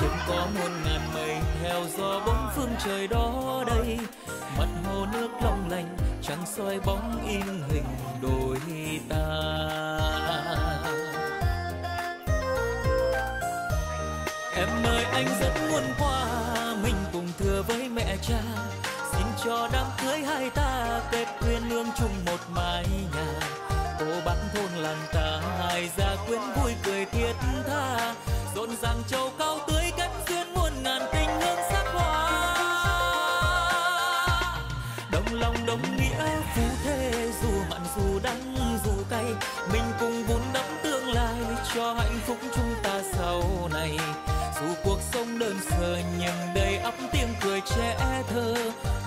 trên có muôn ngàn mây theo gió, bóng phương trời đó đây. Mặt hồ nước long lanh, trăng soi bóng in hình đôi ta. Em ơi, anh rất muốn qua, Mình cùng thừa với mẹ cha. Xin cho đám cưới hai ta Kết quyên lương chung một mái nhà. Cô bác thôn làng ta, Hai gia quyến vui cười thiết tha. Rộn ràng châu cao tươi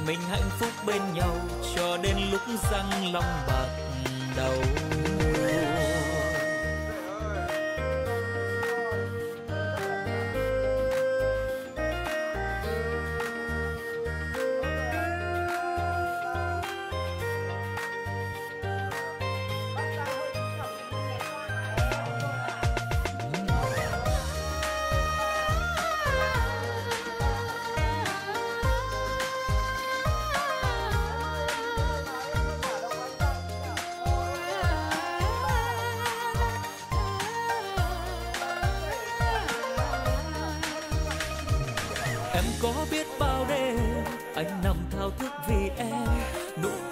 mình hạnh phúc bên nhau cho đến lúc răng long bạc đầu.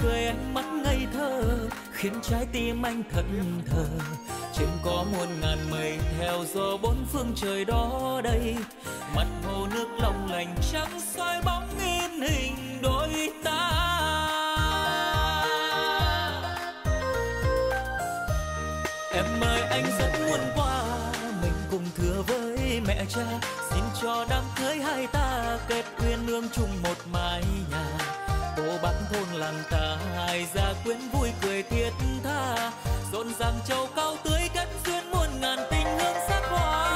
Cười ánh mắt ngây thơ, khiến trái tim anh thẫn thờ. Trên có muôn ngàn mây theo gió bốn phương trời đó đây. Mặt hồ nước long lành trắng soi bóng in hình đôi ta. Em ơi, anh rất muốn qua, Mình cùng thừa với mẹ cha. Xin cho đám cưới hai ta Kết duyên nương chung một mái nhà cô bác thôn làng ta hai gia quyến vui cười thiết tha. Rộn ràng châu cao tươi kết duyên muôn ngàn tình hương sắc hoa.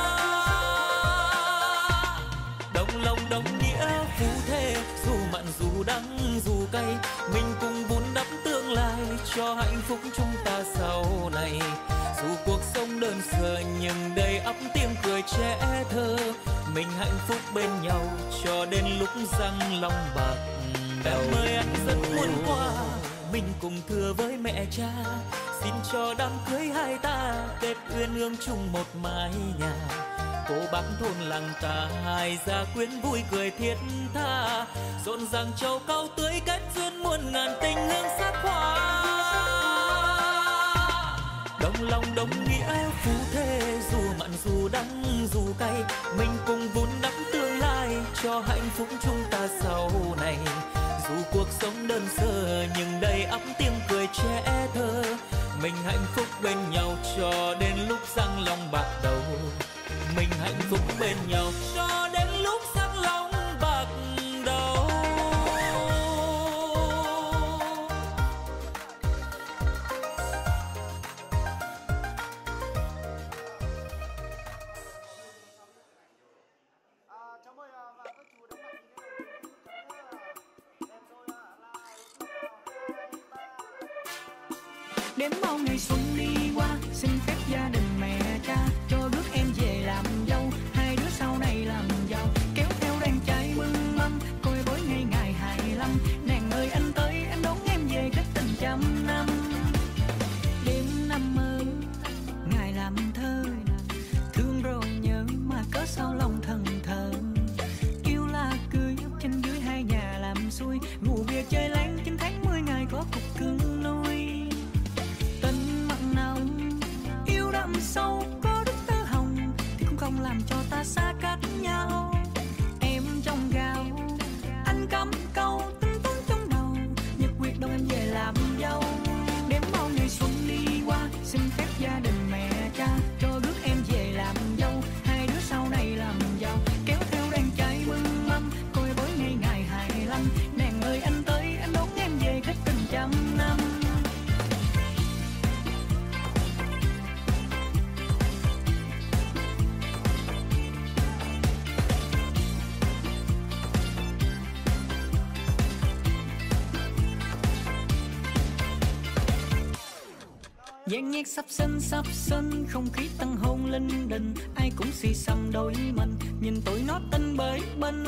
Đồng lòng đồng nghĩa phú thê, dù mặn dù đắng dù cay, mình cùng vun đắp tương lai cho hạnh phúc chúng ta sau này. Dù cuộc sống đơn sơ nhưng đầy ắp tiếng cười trẻ thơ, mình hạnh phúc bên nhau cho đến lúc răng long bạc đầu mời anh rất muốn qua mình cùng thưa với mẹ cha. Xin cho đám cưới hai ta tết uyên ương chung một mái nhà. Cô bác thôn làng ta hai gia quyến vui cười thiết tha. Rộn ràng châu cao tươi cách duyên muôn ngàn tình hương sắc hoa. Đồng lòng đồng nghĩa phú thế dù mặn dù đắng dù cay. Mình cùng vun đắp tương lai cho hạnh phúc chúng ta sau này dù cuộc sống đơn sơ, nhưng đầy ắp tiếng cười trẻ thơ. Mình hạnh phúc bên nhau cho đến lúc răng long bạc đầu. Mình hạnh phúc bên nhau cho đến lúc răng long đếm bao ngày Nhạc sắp sân sắp sân Không khí tăng hôn linh đình. Ai cũng xì xăm đôi mình, Nhìn tụi nó tinh bới bên.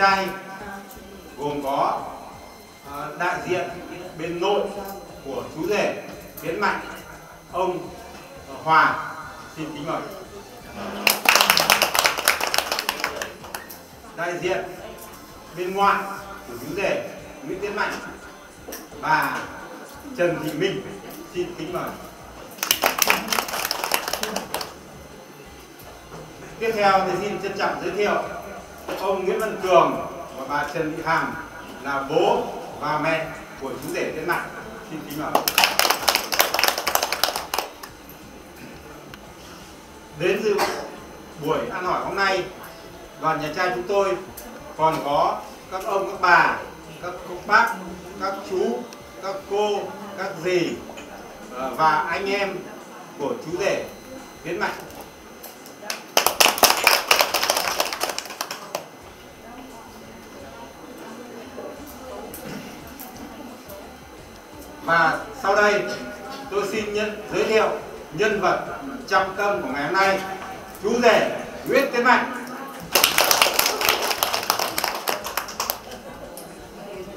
Trai, gồm có ờ, đại diện bên nội của chú rể Tiến Mạnh, ông ờ, Hòa. Xin kính mời. Đại diện bên ngoại của chú rể, Nguyễn Tiến Mạnh bà Trần Thị Minh. Xin kính mời. Tiếp theo thì xin trân trọng giới thiệu ông Nguyễn Văn Cường, và bà Trần Thị Hằng là bố và mẹ của chú rể Tiến Mạnh xin kính mời. Đến dự buổi ăn hỏi hôm nay, đoàn nhà trai chúng tôi còn có các ông, các bà, các cô, bác, các chú, các cô, các dì ờ, và anh em của chú rể. Tiến Mạnh Và sau đây tôi xin nhận giới thiệu nhân vật trọng tâm của ngày hôm nay, chú rể Nguyễn Tiến Mạnh.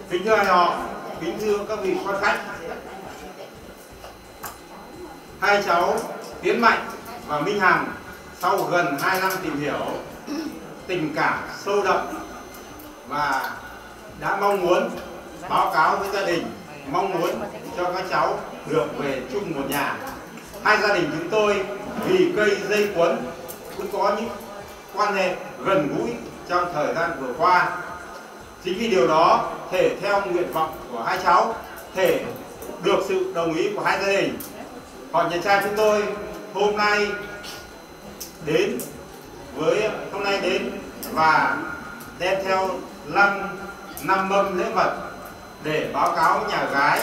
Kính thưa họ, kính thưa các vị quan khách. Hai cháu Tiến Mạnh và Minh Hằng sau gần 2 năm tìm hiểu tình cảm sâu đậm và đã mong muốn báo cáo với gia đình mong muốn cho các cháu được về chung một nhà. Hai gia đình chúng tôi vì cây dây quấn cũng có những quan hệ gần gũi trong thời gian vừa qua. Chính vì điều đó, thể theo nguyện vọng của hai cháu, thể được sự đồng ý của hai gia đình, họ nhà trai chúng tôi hôm nay đến với, hôm nay đến và đem theo lăng, năm mâm lễ vật để báo cáo nhà gái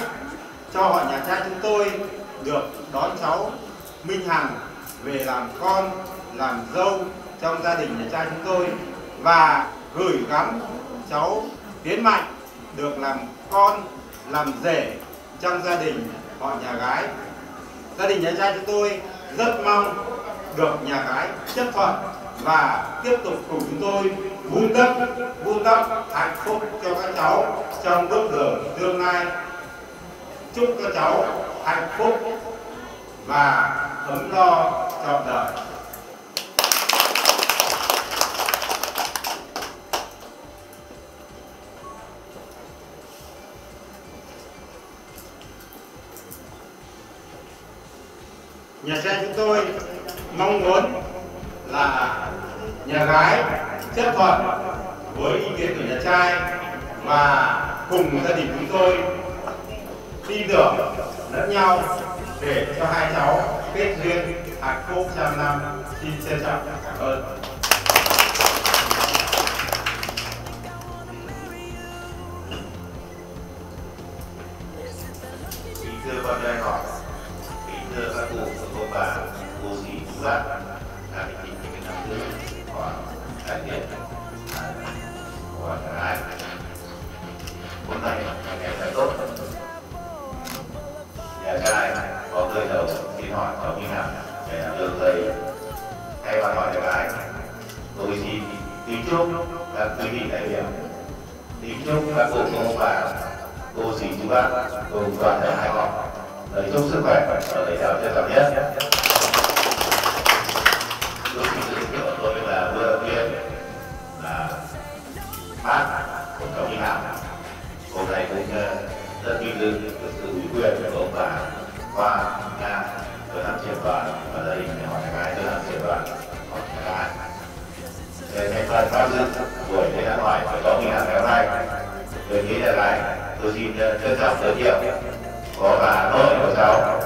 cho họ nhà trai chúng tôi được đón cháu Minh Hằng về làm con, làm dâu trong gia đình nhà trai chúng tôi và gửi gắm cháu Tiến Mạnh được làm con, làm rể trong gia đình họ nhà gái. Gia đình nhà trai chúng tôi rất mong được nhà gái chấp thuận và tiếp tục cùng chúng tôi vun đắp vun đắp hạnh phúc cho các cháu trong bước đường tương lai. Chúc các cháu hạnh phúc và ấm no trọn đời. Nhà xe chúng tôi mong muốn là nhà gái chấp thuận với ý kiến của nhà trai và cùng gia đình chúng tôi tin tưởng lẫn nhau để cho hai cháu kết duyên hạnh phúc trăm năm. Xin trân trọng cảm ơn. Kính thưa con trai họ, kính thưa các cụ, các ông bà, cô dì, chú bác. Chung là quý vị đại biểu kính chúc các cụ cô ông bà cô dì chú bác cùng toàn thể hải phòng lời chúc sức khỏe và lời chào trân trọng nhất. Lúc xin giới thiệu tôi là vừa tiên là bác của cháu Minh Hảo hôm nay cũng à, rất vinh dự được sự ủy quyền của ông bà qua nga tôi năm triệu đoàn tham dự buổi lễ ăn hỏi của cháu mình Hảo ngày hôm nay? Tôi nghĩ là này tôi xin ờ, trân trọng giới thiệu. Có bà nội của cháu.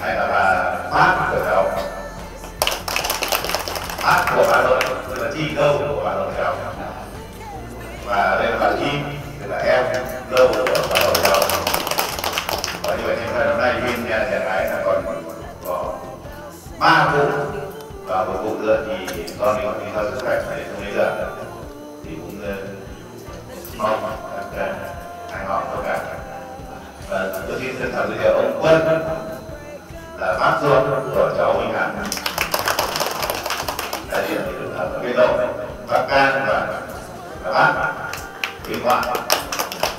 Hay là bà bác của cháu. Bác của bà nội, tức là chị dâu của bà nội cháu. Và đây là bà Kim, tức là em, dâu của bà nội cháu. Và như vậy thì hôm nay bên nhà nhà gái là còn có ba cụ và một cụ nữa thì con mình đi theo sức khỏe để không lấy giờ thì cũng ờ, mong các ờ, hai họ tất cả. Và tôi xin trân trọng giới thiệu ông Quân là bác ruột của cháu Minh Hằng. Đại diện ở biên độ bác Can và và bác Kim Ngoại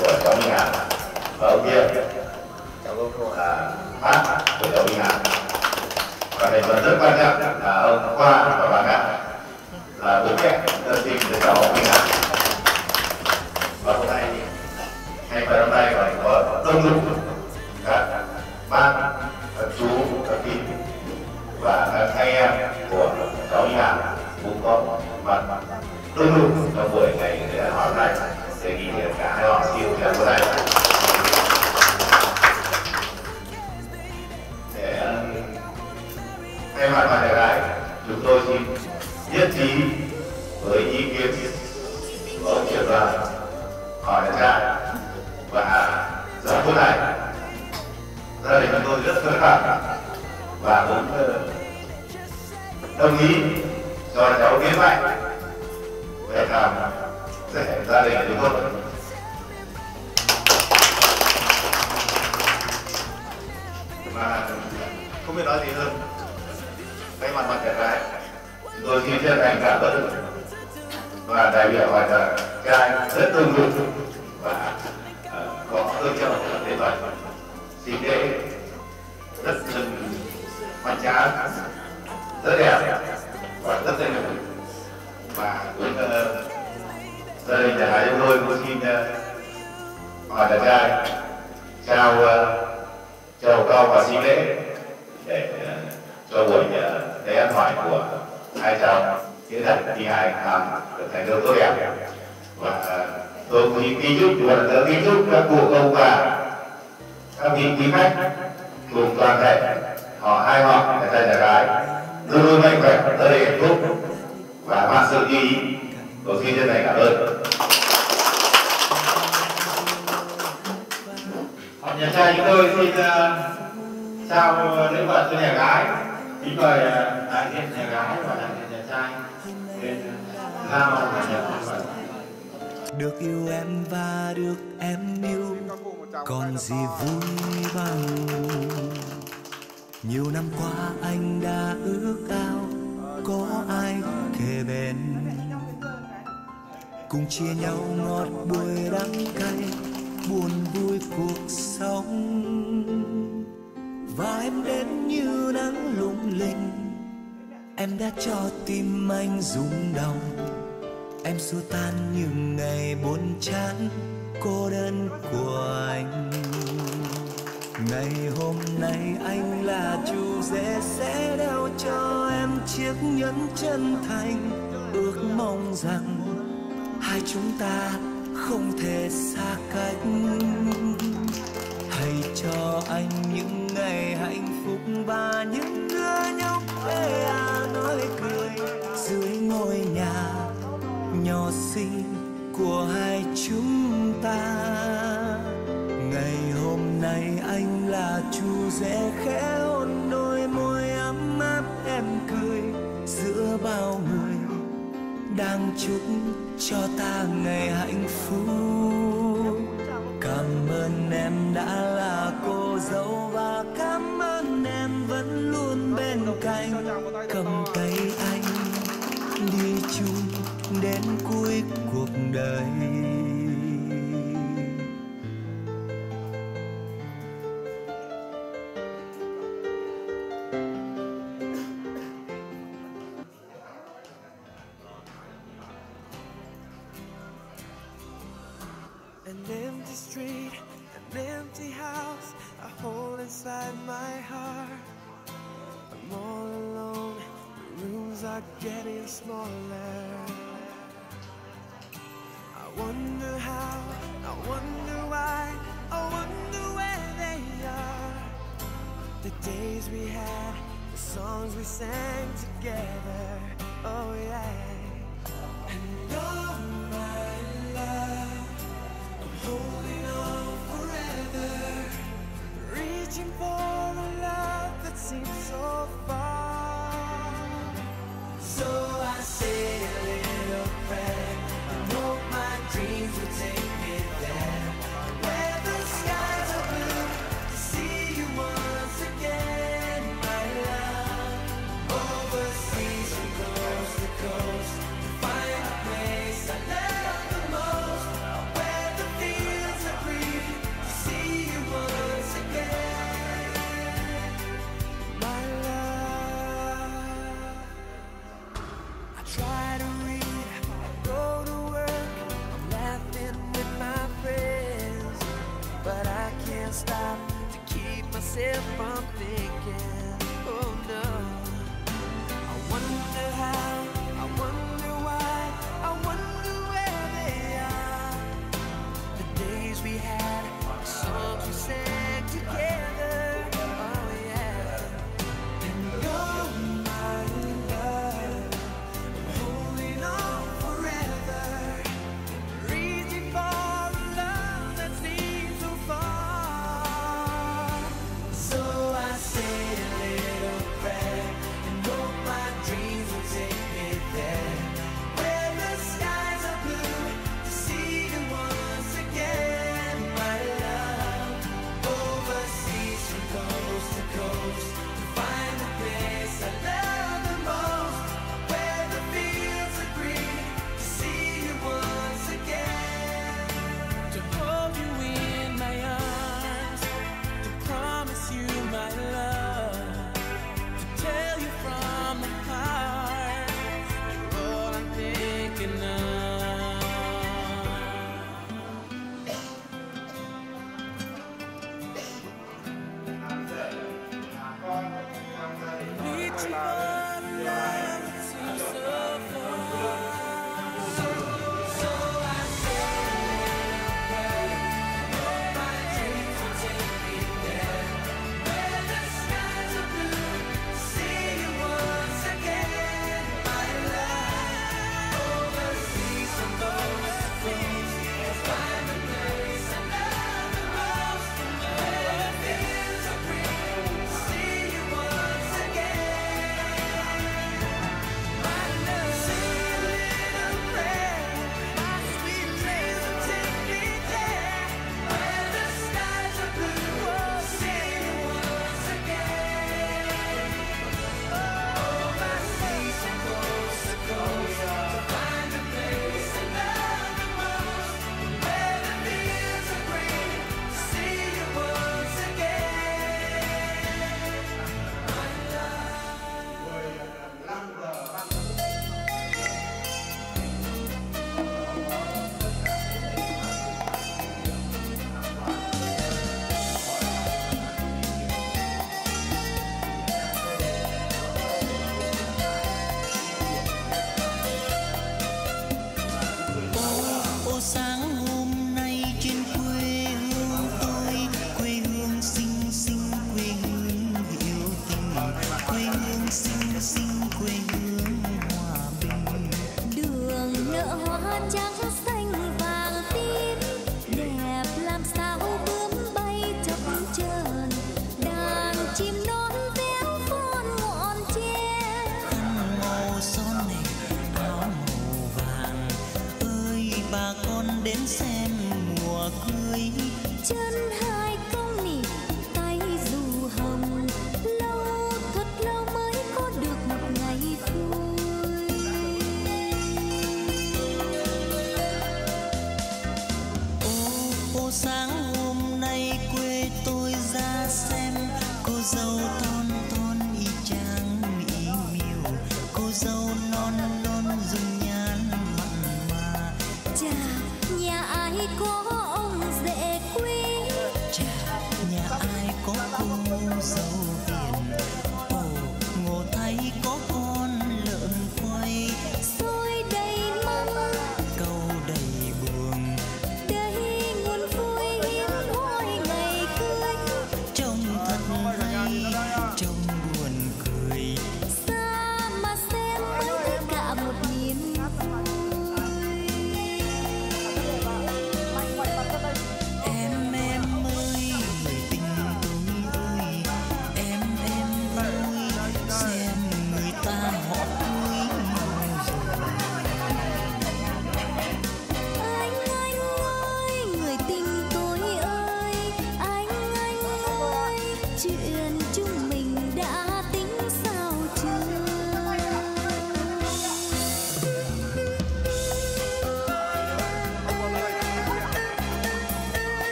của cháu Minh Hằng. Và ông kia là bác của cháu Minh Hằng và thành phần rất quan trọng là ông Khoa và bà Ngạn là bố mẹ thân sinh của cháu Minh ngạn và hôm nay hay vào hôm nay còn có đông đủ em đã cho tim anh rung động. Em xua tan những ngày buồn chán cô đơn của anh. Ngày hôm nay anh là chủ rể sẽ đeo cho em chiếc nhẫn chân thành. Ước mong rằng hai chúng ta không thể xa cách. Hãy cho anh những ngày hạnh phúc và những đứa nhóc À, nói cười. Dưới ngôi nhà nhỏ xinh của hai chúng ta. Ngày hôm nay anh là chú rể khẽ hôn đôi môi ấm áp em cười. Giữa bao người đang chúc cho ta ngày hạnh phúc. Cảm ơn em đã là cô dâu và cảm ơn cầm tay anh đi chung đến cuối cuộc đời An empty street, an empty house, a hole inside my heart. I'm all alone, are getting smaller. I wonder how, I wonder why, I wonder where they are. The days we had, the songs we sang together, oh yeah. Hoa trắng xanh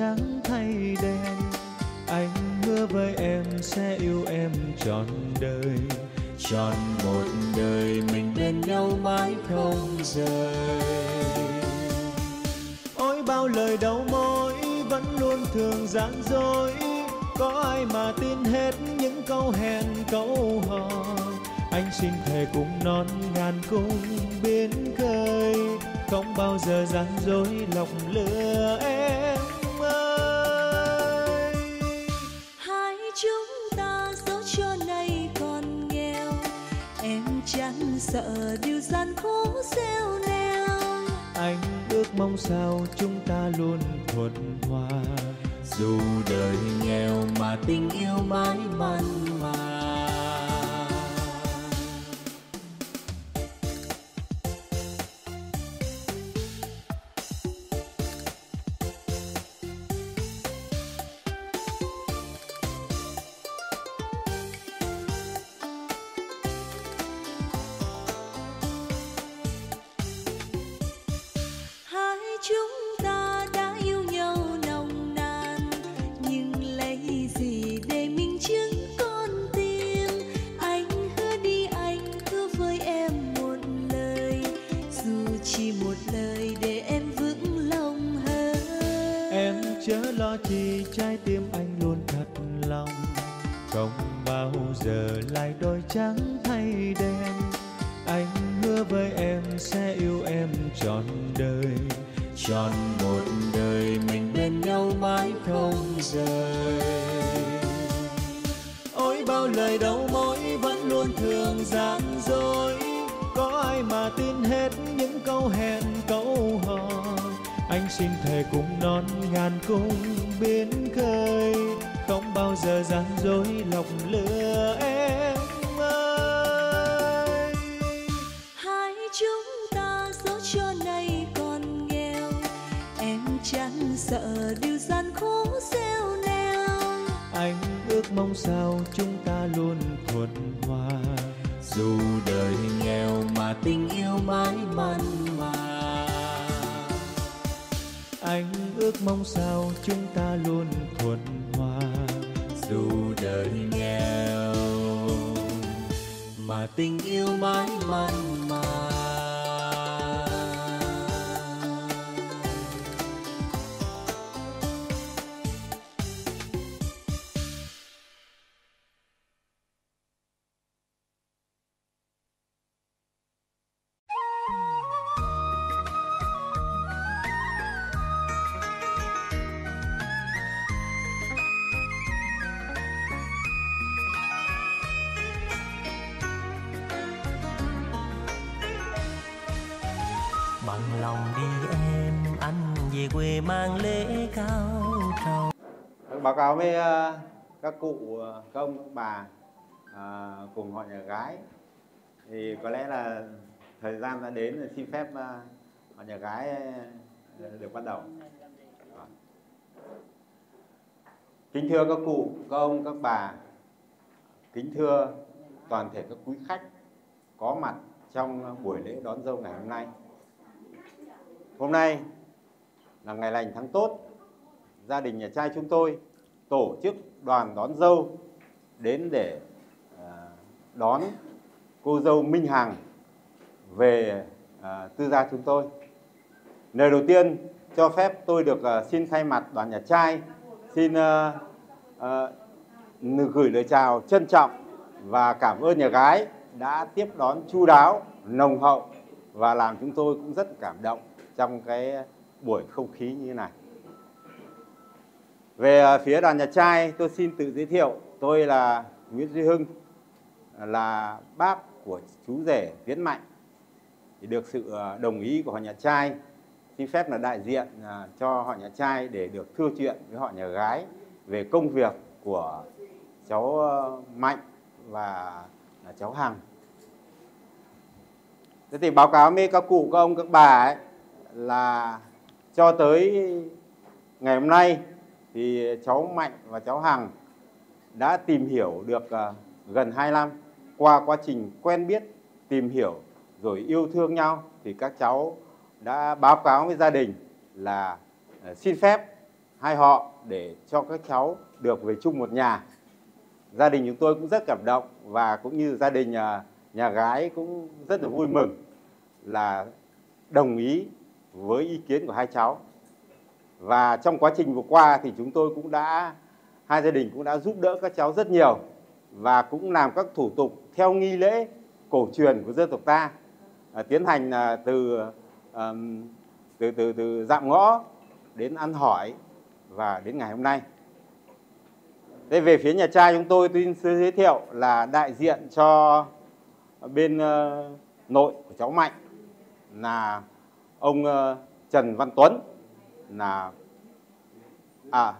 trắng khơi không bao giờ gian dối lòng lừa em ơi. Hai chúng ta dẫu cho nay còn nghèo em chẳng sợ điều gian khó gieo neo. Anh ước mong sao chúng ta luôn thuận hòa. Dù đời nghèo mà tình yêu mãi mặn anh ước mong sao chúng ta luôn thuận hòa. Dù đời nghèo, mà tình yêu mãi mãi cáo với ờ, các cụ ờ, các ông các bà à, cùng họ nhà gái. Thì có lẽ là thời gian đã đến rồi xin phép họ nhà gái được bắt đầu. Kính thưa các cụ các ông các bà. Kính thưa toàn thể các quý khách có mặt trong buổi lễ đón dâu ngày hôm nay. Hôm nay là ngày lành tháng tốt. Gia đình nhà trai chúng tôi tổ chức đoàn đón dâu đến để à, đón cô dâu Minh Hằng về à, tư gia chúng tôi. Lời đầu tiên cho phép tôi được à, xin thay mặt đoàn nhà trai xin gửi lời chào trân trọng và cảm ơn nhà gái đã tiếp đón chu đáo, nồng hậu và làm chúng tôi cũng rất cảm động trong cái buổi không khí như thế này. Về à, phía đoàn nhà trai, tôi xin tự giới thiệu, tôi là Nguyễn Duy Hưng, là bác của chú rể Tiến Mạnh. Thì được sự à, đồng ý của họ nhà trai, xin phép là đại diện à, cho họ nhà trai để được thưa chuyện với họ nhà gái về công việc của cháu ờ, Mạnh và cháu Hằng. Thế thì báo cáo với các cụ, các ông, các bà ấy là cho tới ngày hôm nay thì cháu Mạnh và cháu Hằng đã tìm hiểu được à, gần 2 năm qua quá trình quen biết, tìm hiểu rồi yêu thương nhau thì các cháu đã báo cáo với gia đình là à, xin phép hai họ để cho các cháu được về chung một nhà. Gia đình chúng tôi cũng rất cảm động và cũng như gia đình nhà, nhà gái cũng rất là vui mừng là đồng ý với ý kiến của hai cháu. Và trong quá trình vừa qua thì chúng tôi cũng đã hai gia đình cũng đã giúp đỡ các cháu rất nhiều và cũng làm các thủ tục theo nghi lễ cổ truyền của dân tộc ta à, tiến hành à, từ à, từ từ từ dạm ngõ đến ăn hỏi và đến ngày hôm nay. Thế về phía nhà trai chúng tôi tôi xin giới thiệu là đại diện cho bên uh, nội của cháu Mạnh là ông uh, Trần Văn Tuấn là à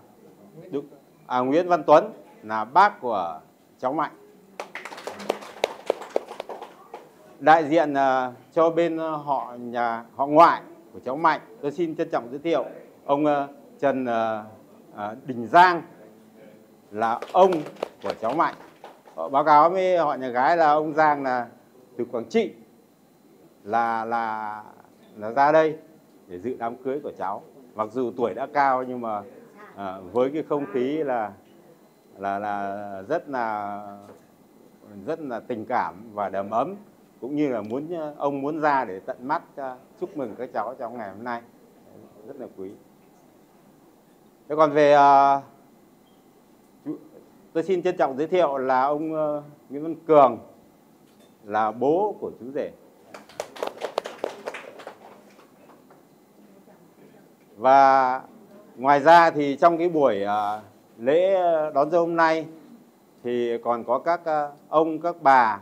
đúng, à Nguyễn Văn Tuấn là bác của cháu Mạnh. Đại diện uh, cho bên uh, họ nhà họ ngoại của cháu Mạnh, tôi xin trân trọng giới thiệu ông uh, Trần uh, uh, Đình Giang là ông của cháu Mạnh. Họ báo cáo với họ nhà gái là ông Giang là từ Quảng Trị là là là ra đây để dự đám cưới của cháu. Mặc dù tuổi đã cao nhưng mà à, với cái không khí là là là rất là rất là tình cảm và đầm ấm cũng như là muốn à, ông muốn ra để tận mắt uh, chúc mừng các cháu trong ngày hôm nay rất là quý. Thế còn về uh, tôi xin trân trọng giới thiệu là ông uh, Nguyễn Văn Cường là bố của chú rể. Và ngoài ra thì trong cái buổi à, lễ đón dâu hôm nay thì còn có các à, ông, các bà,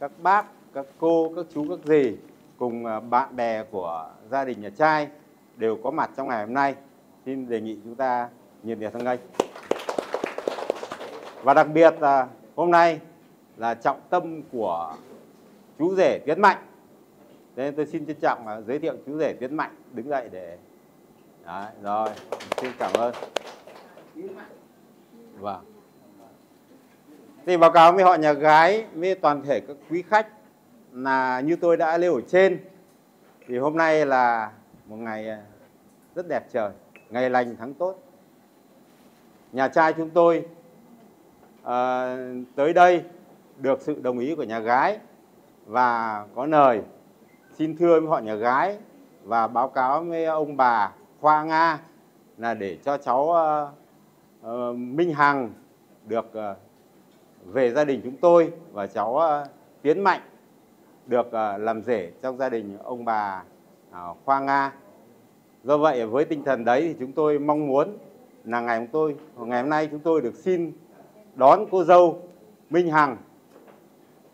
các bác, các cô, các chú, các dì cùng à, bạn bè của gia đình nhà trai đều có mặt trong ngày hôm nay. Xin đề nghị chúng ta nhiệt liệt hoan nghênh. Và đặc biệt là hôm nay là trọng tâm của chú rể Tiến Mạnh. Thế nên tôi xin trân trọng giới thiệu chú rể Tiến Mạnh đứng dậy để Đấy, rồi, xin cảm ơn. Vâng. Thì báo cáo với họ nhà gái, với toàn thể các quý khách là như tôi đã nêu ở trên thì hôm nay là một ngày à, rất đẹp trời, ngày lành tháng tốt. Nhà trai chúng tôi à, tới đây được sự đồng ý của nhà gái và có lời xin thưa với họ nhà gái và báo cáo với ông bà Khoa Nga là để cho cháu uh, uh, Minh Hằng được uh, về gia đình chúng tôi và cháu uh, Tiến Mạnh được uh, làm rể trong gia đình ông bà uh, Khoa Nga. Do vậy với tinh thần đấy thì chúng tôi mong muốn là ngày hôm tôi ngày hôm nay chúng tôi được xin đón cô dâu Minh Hằng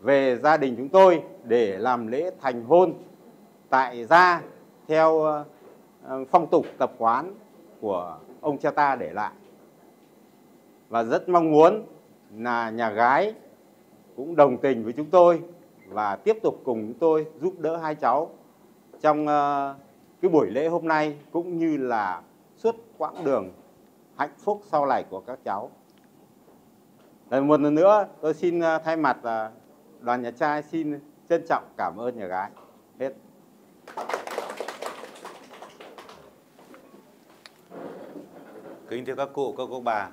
về gia đình chúng tôi để làm lễ thành hôn tại gia theo Ờ, phong tục tập quán của ông cha ta để lại. Và rất mong muốn là nhà gái cũng đồng tình với chúng tôi và tiếp tục cùng chúng tôi giúp đỡ hai cháu trong ờ, cái buổi lễ hôm nay cũng như là suốt quãng đường hạnh phúc sau này của các cháu. Lần một lần nữa, tôi xin ờ, thay mặt đoàn nhà trai xin trân trọng cảm ơn nhà gái. Hết. Kính thưa các cụ, các cô bà,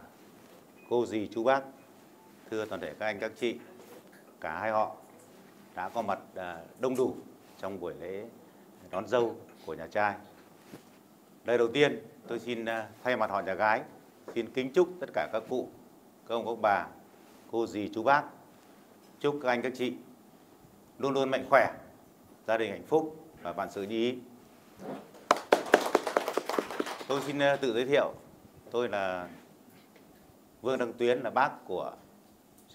cô dì, chú bác, thưa toàn thể các anh, các chị, cả hai họ đã có mặt à, đông đủ trong buổi lễ đón dâu của nhà trai. Lời đầu tiên, tôi xin à, thay mặt họ nhà gái, xin kính chúc tất cả các cụ, các ông, các bà, cô dì, chú bác, chúc các anh, các chị luôn luôn mạnh khỏe, gia đình hạnh phúc và bạn sự như ý. Tôi xin à, tự giới thiệu, tôi là Vương Đăng Tuyến là bác của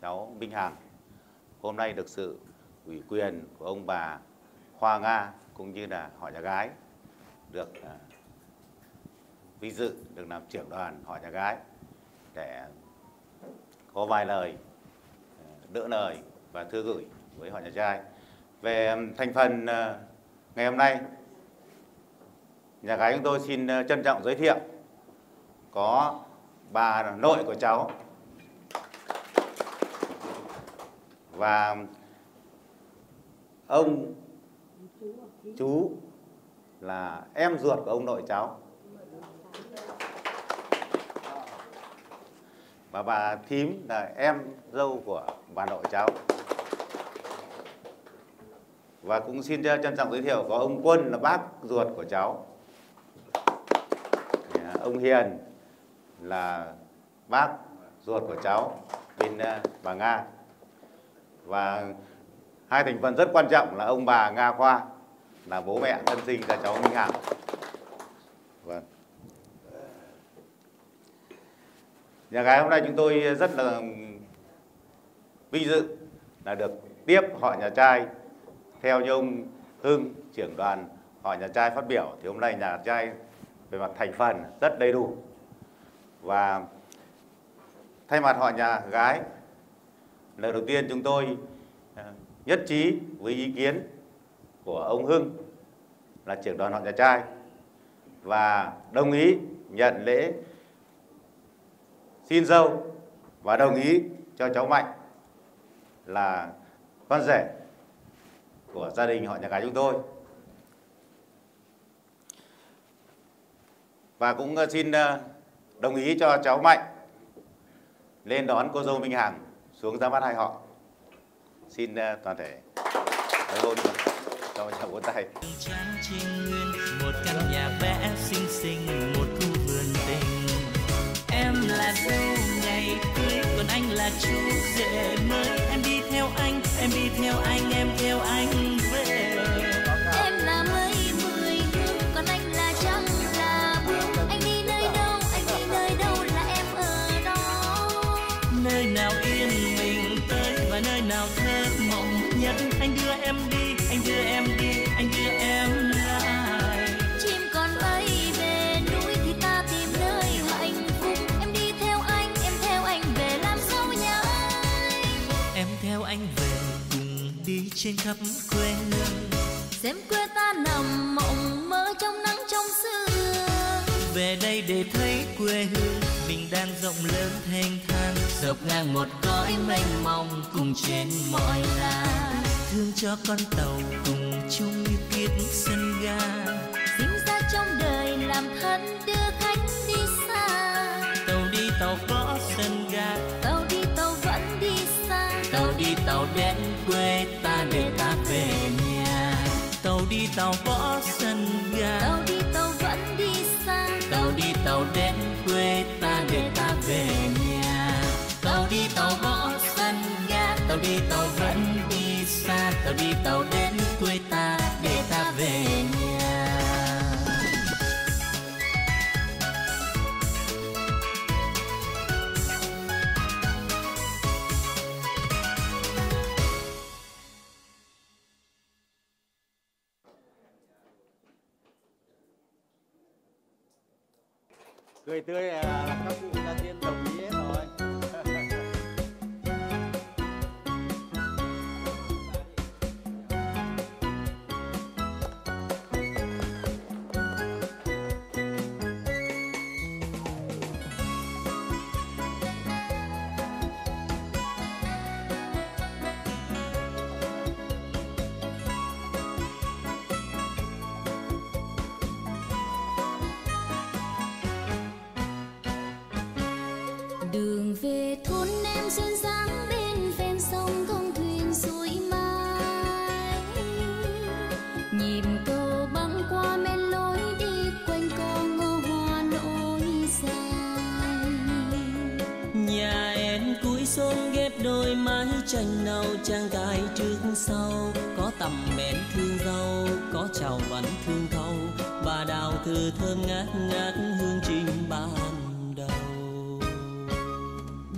cháu Minh Hằng. Hôm nay được sự ủy quyền của ông bà Hoa Nga cũng như là họ nhà gái được uh, vinh dự được làm trưởng đoàn họ nhà gái để có vài lời à, đỡ lời và thư gửi với họ nhà trai. Về à, thành phần uh, ngày hôm nay, nhà gái chúng tôi xin trân trọng giới thiệu có bà nội của cháu. Và ông chú là em ruột của ông nội cháu. Và bà thím là em dâu của bà nội cháu. Và cũng xin trân trọng giới thiệu có ông quân là bác ruột của cháu. À, ông hiền là bác ruột của cháu bên ờ, bà nga. Và hai thành phần rất quan trọng là ông bà nga khoa là bố mẹ thân sinh ra cháu minh hằng vâng. Nhà gái hôm nay chúng tôi rất là vinh dự là được tiếp họ nhà trai theo như ông Hưng, trưởng đoàn họ nhà trai phát biểu. Thì hôm nay nhà trai về mặt thành phần rất đầy đủ và thay mặt họ nhà gái lần đầu tiên chúng tôi à, nhất trí với ý kiến của ông Hưng là trưởng đoàn họ nhà trai và đồng ý nhận lễ xin dâu và đồng ý cho cháu Mạnh là con rể của gia đình họ nhà gái chúng tôi. Và cũng à, xin à, đồng ý cho cháu Mạnh lên đón cô dâu Minh Hằng xuống ra mắt hai họ. Xin ờ, toàn thể đón hôn cho chào vỗ tay. Trang trinh nguyên một căn nhà vẽ xinh xinh một khu vườn tình Em là dâu ngày cưới còn anh là chú rể mới Em đi theo anh, em đi theo anh, em theo anh trên khắp quê hương Xem quê ta nằm mộng mơ trong nắng trong sương. về đây để thấy quê hương mình đang rộng lớn thanh thang dọc ngang một cõi mênh mông cùng trên mọi làng thương cho con tàu cùng chung như kiếp sân ga Sinh ra trong đời làm thân đưa khách đi xa. tàu đi tàu có tàu có sân ga. Tàu đi tàu vẫn đi xa. tàu đi tàu đến quê ta để ta về nhà. Tàu đi tàu có sân ga. Tàu đi tàu vẫn đi xa. Tàu đi tàu đến quê ta để ta về nhà Cười tươi à, là các cụ ta tiên đồng xuyên em bên ven sông thông thuyền suối mai Nhịp cầu băng qua men lối đi quanh co ngô hoa nỗi dài. Nhà em cuối xuống ghép đôi mái tranh nâu trang cài trước sau. Có tầm mến thương dâu có chào vẫn thương thâu bà đào thư thơm ngát ngát hương trình bàn.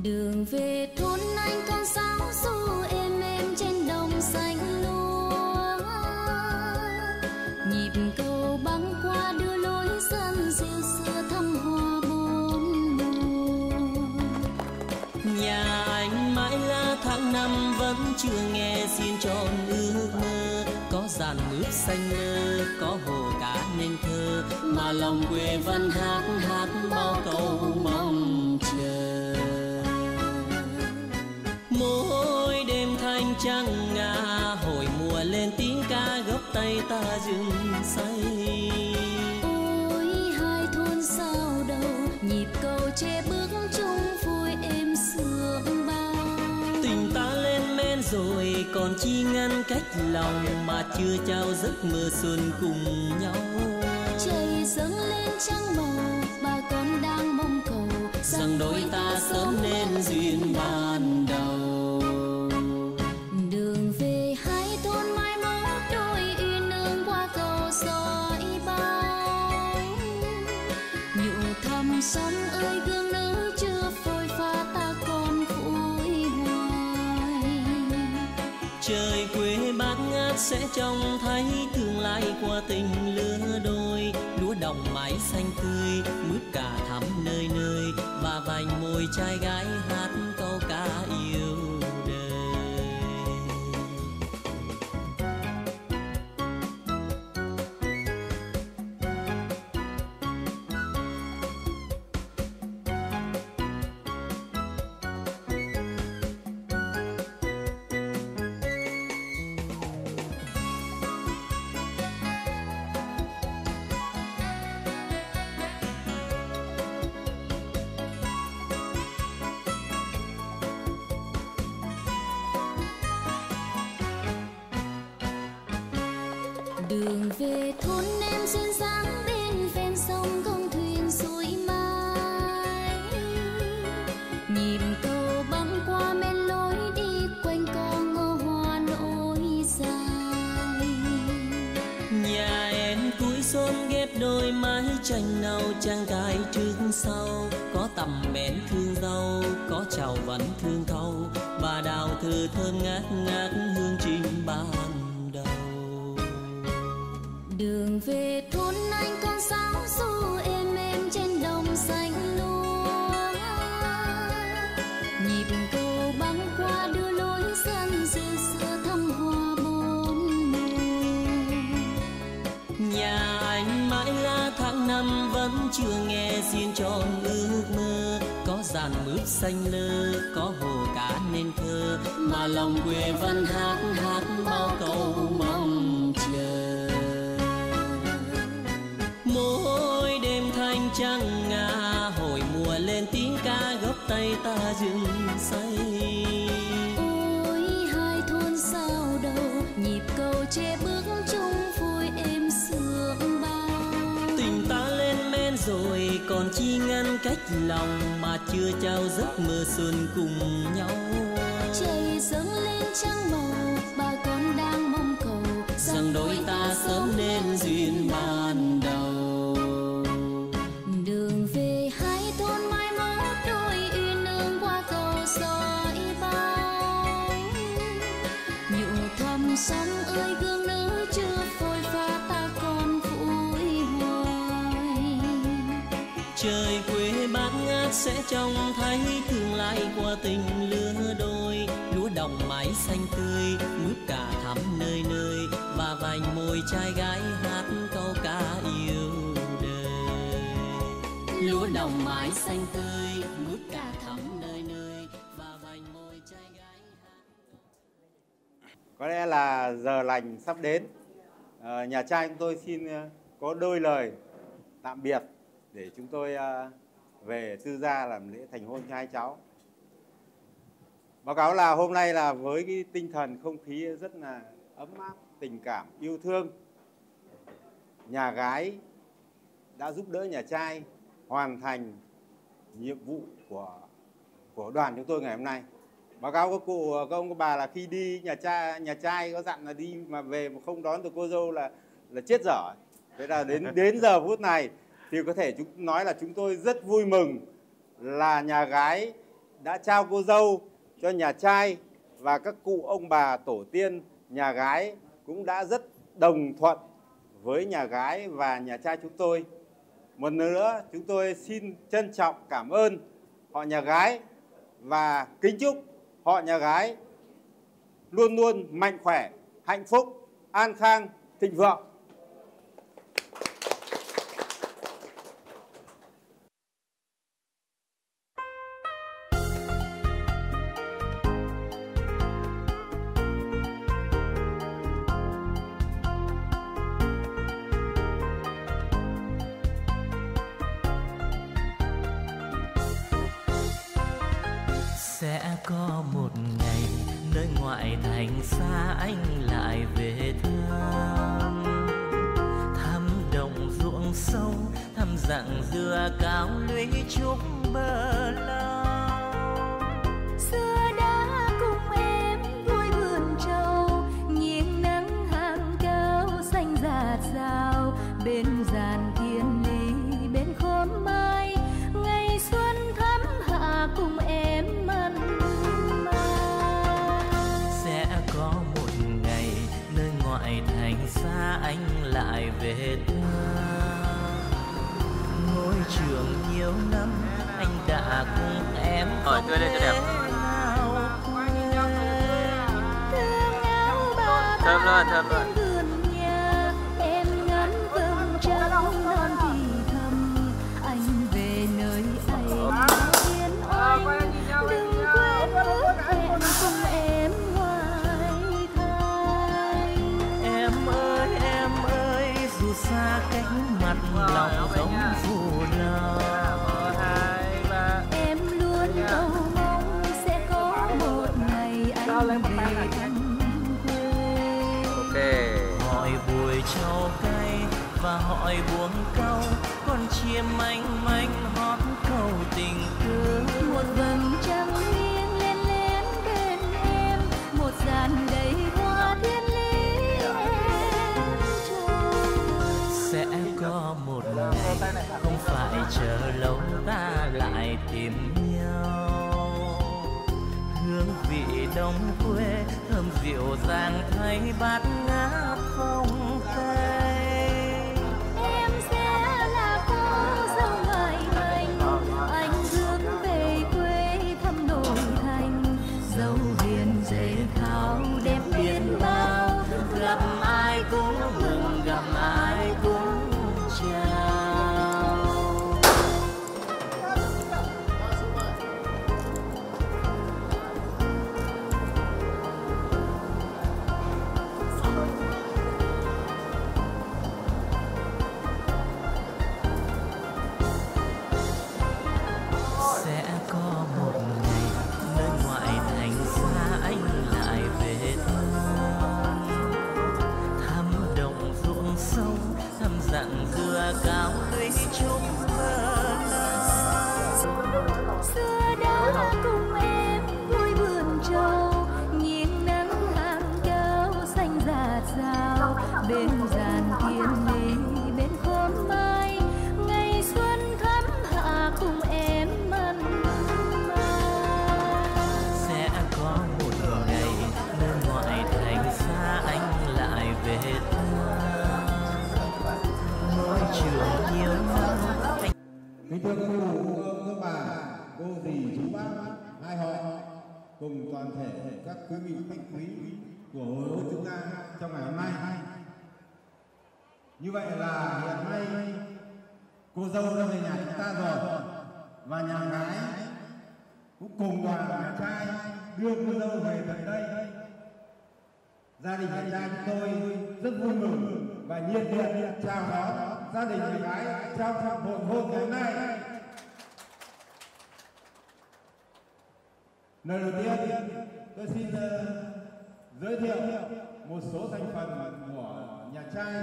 Đường về thôn anh con sáo du êm êm trên đồng xanh lúa. Nhịp cầu băng qua đưa lối dân dịu xưa thăm hoa bốn mùa. Nhà anh mãi là tháng năm vẫn chưa nghe xin tròn ước mơ. Có dàn nước xanh lơ, có hồ cá nên thơ. Mà lòng quê vẫn hát hát bao câu trăng ngà hồi mùa lên tiếng ca gốc tây ta rừng say. Ôi hai thôn sao đầu nhịp cầu che bước chung vui êm sương bao. Tình ta lên men rồi còn chi ngăn cách lòng mà chưa trao giấc mơ xuân cùng nhau. Trời dâng lên trăng màu bà con đang mong cầu rằng đôi ta sớm nên duyên ban sẽ trông thấy tương lai qua tình lứa đôi. Lúa đồng mái xanh tươi mướp cả thắm nơi nơi và vành môi trai gái hát xanh lơ có hồ cá nên thơ mà lòng quê vẫn hát còn chi ngăn cách lòng mà chưa trao giấc mơ xuân cùng nhau. Trời dâng lên trăng màu bà con đang mong cầu rằng đôi ta sớm nên duyên ban trông thấy tương lai qua tình lứa đôi. Lúa đồng mái xanh tươi mướp cả thắm nơi nơi. Và vành môi trai gái hát câu ca yêu đời. Lúa đồng mái xanh tươi mướp cả thắm nơi nơi. Và vành môi trai gái Có lẽ là giờ lành sắp đến. à, nhà trai chúng tôi xin ờ, có đôi lời tạm biệt để chúng tôi uh, về tư gia làm lễ thành hôn cho hai cháu. Báo cáo là hôm nay là với cái tinh thần không khí rất là ấm áp, tình cảm, yêu thương. Nhà gái đã giúp đỡ nhà trai hoàn thành nhiệm vụ của của đoàn chúng tôi ngày hôm nay. Báo cáo các cụ, các ông, các bà là khi đi nhà trai nhà trai có dặn là đi mà về mà không đón được cô dâu là là chết dở. Thế là đến đến giờ phút này thì có thể chúng nói là chúng tôi rất vui mừng là nhà gái đã trao cô dâu cho nhà trai và các cụ ông bà tổ tiên nhà gái cũng đã rất đồng thuận với nhà gái và nhà trai chúng tôi. Một nữa chúng tôi xin trân trọng cảm ơn họ nhà gái và kính chúc họ nhà gái luôn luôn mạnh khỏe, hạnh phúc, an khang, thịnh vượng. Tìm nhau. Hương vị đồng quê thơm dịu dàng thay bát ngát phong tây kính thưa các cụ các ông các bà cô dì chú bác, hai họ cùng toàn thể các quý vị khách quý của hội chúng ta trong ngày hôm nay. Như vậy là hiện nay cô dâu đã về nhà chúng ta rồi và nhà gái cũng cùng đoàn nhà trai đưa cô dâu về tận đây. Gia đình nhà trai chúng tôi rất vui mừng và nhiệt liệt chào đón gia đình nhà gái trong hội hôn ngày hôm nay. Lời đầu tiên tôi xin uh, giới thiệu một số thành phần của nhà trai.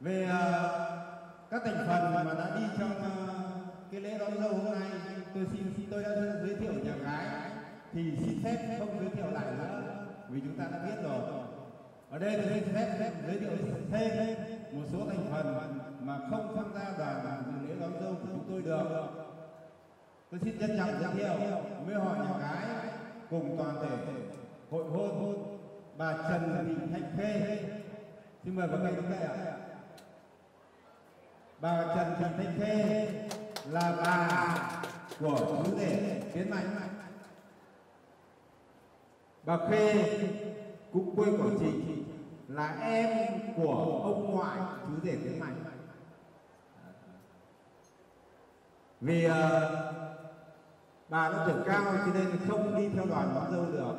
Về uh, các thành phần mà đã đi trong uh, cái lễ đón dâu hôm nay tôi xin tôi đã giới thiệu nhà gái thì xin phép không giới thiệu lại nữa vì chúng ta đã biết rồi. Ở đây tôi xin phép giới thiệu thêm một số thành phần mà không tham gia đoàn dự lễ đón dâu của chúng tôi được. Tôi xin trân trọng giới thiệu với họ nhà gái cùng toàn thể hội hôn bà Trần Thị Thanh Khê. Xin mời bà ngay đứng đây ạ. Bà Trần Thị Thanh Khê là bà của chú rể Tiến Mạnh. Bà Khê cũng quê của chị là em của ông ngoại chú rể Tiến Mạnh vì uh, bà đã trưởng cao cho nên không đi theo đoàn đón dâu được.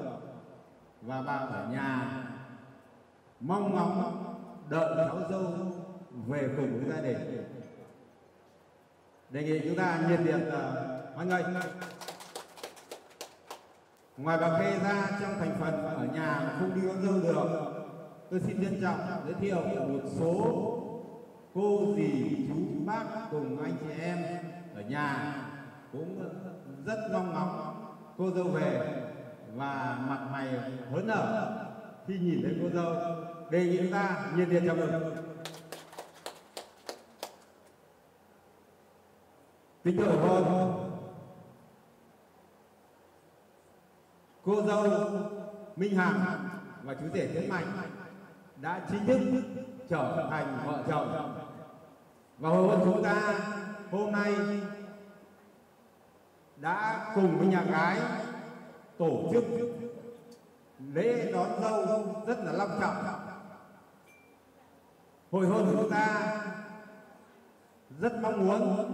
Và bà ở nhà. Mong ngóng đợi cháu dâu về cùng với gia đình. Đề nghị chúng ta nhiệt liệt uh, hoan nghênh. Ngoài bà Khê ra trong thành phần ở nhà mà không đi đón dâu được tôi xin trân trọng giới thiệu một số cô dì chú bác cùng anh chị em ở nhà. Cũng rất mong ngóng cô dâu về và mặt mày hớn hở khi nhìn thấy cô dâu. Đề nghị chúng ta nhiệt liệt chào mừng. Kính thưa con, cô dâu minh hằng và chú rể tiến mạnh đã chính thức trở thành vợ chồng. Và hồi hôn chúng ta, hôm nay đã cùng với nhà gái tổ chức lễ đón dâu rất là long trọng. Hồi hôn của chúng ta rất mong muốn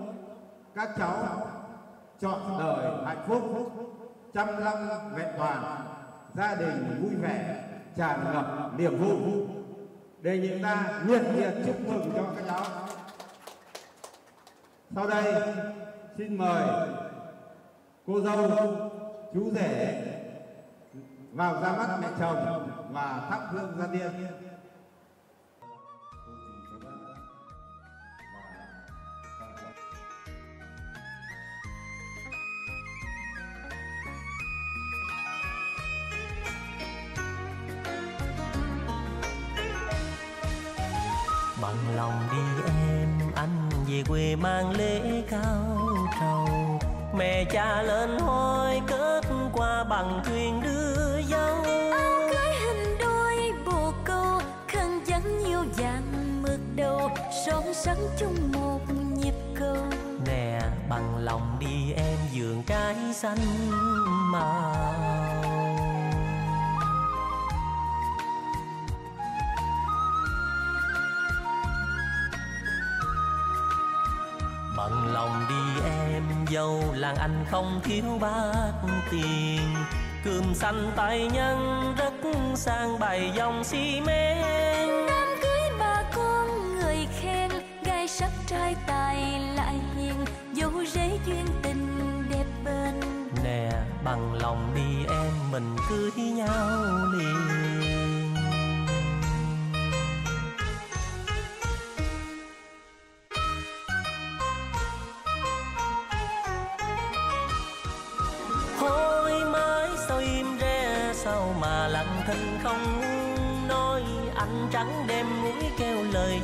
các cháu chọn đời hạnh phúc trăm năm vẹn toàn, gia đình vui vẻ, tràn ngập niềm vui đề nghị chúng ta nhiệt liệt chúc mừng cho các cháu. Sau đây, xin mời cô dâu, chú rể vào ra mắt mẹ chồng và thắp hương gia tiên. Bằng thuyền đưa dâu. Áo cưới hình đôi bồ câu khăn trắng nhiều vàng mực đầu son sắn chung một nhịp cầu. Nè bằng lòng đi em vườn trái xanh màu dâu làng anh không thiếu bát tiền. Cườm xanh tay nhân rất sang bày dòng xi men đám cưới bà con người khen gai sắc trai tài lại hiền dấu rễ duyên tình đẹp bên nè bằng lòng đi em mình cưới nhau liền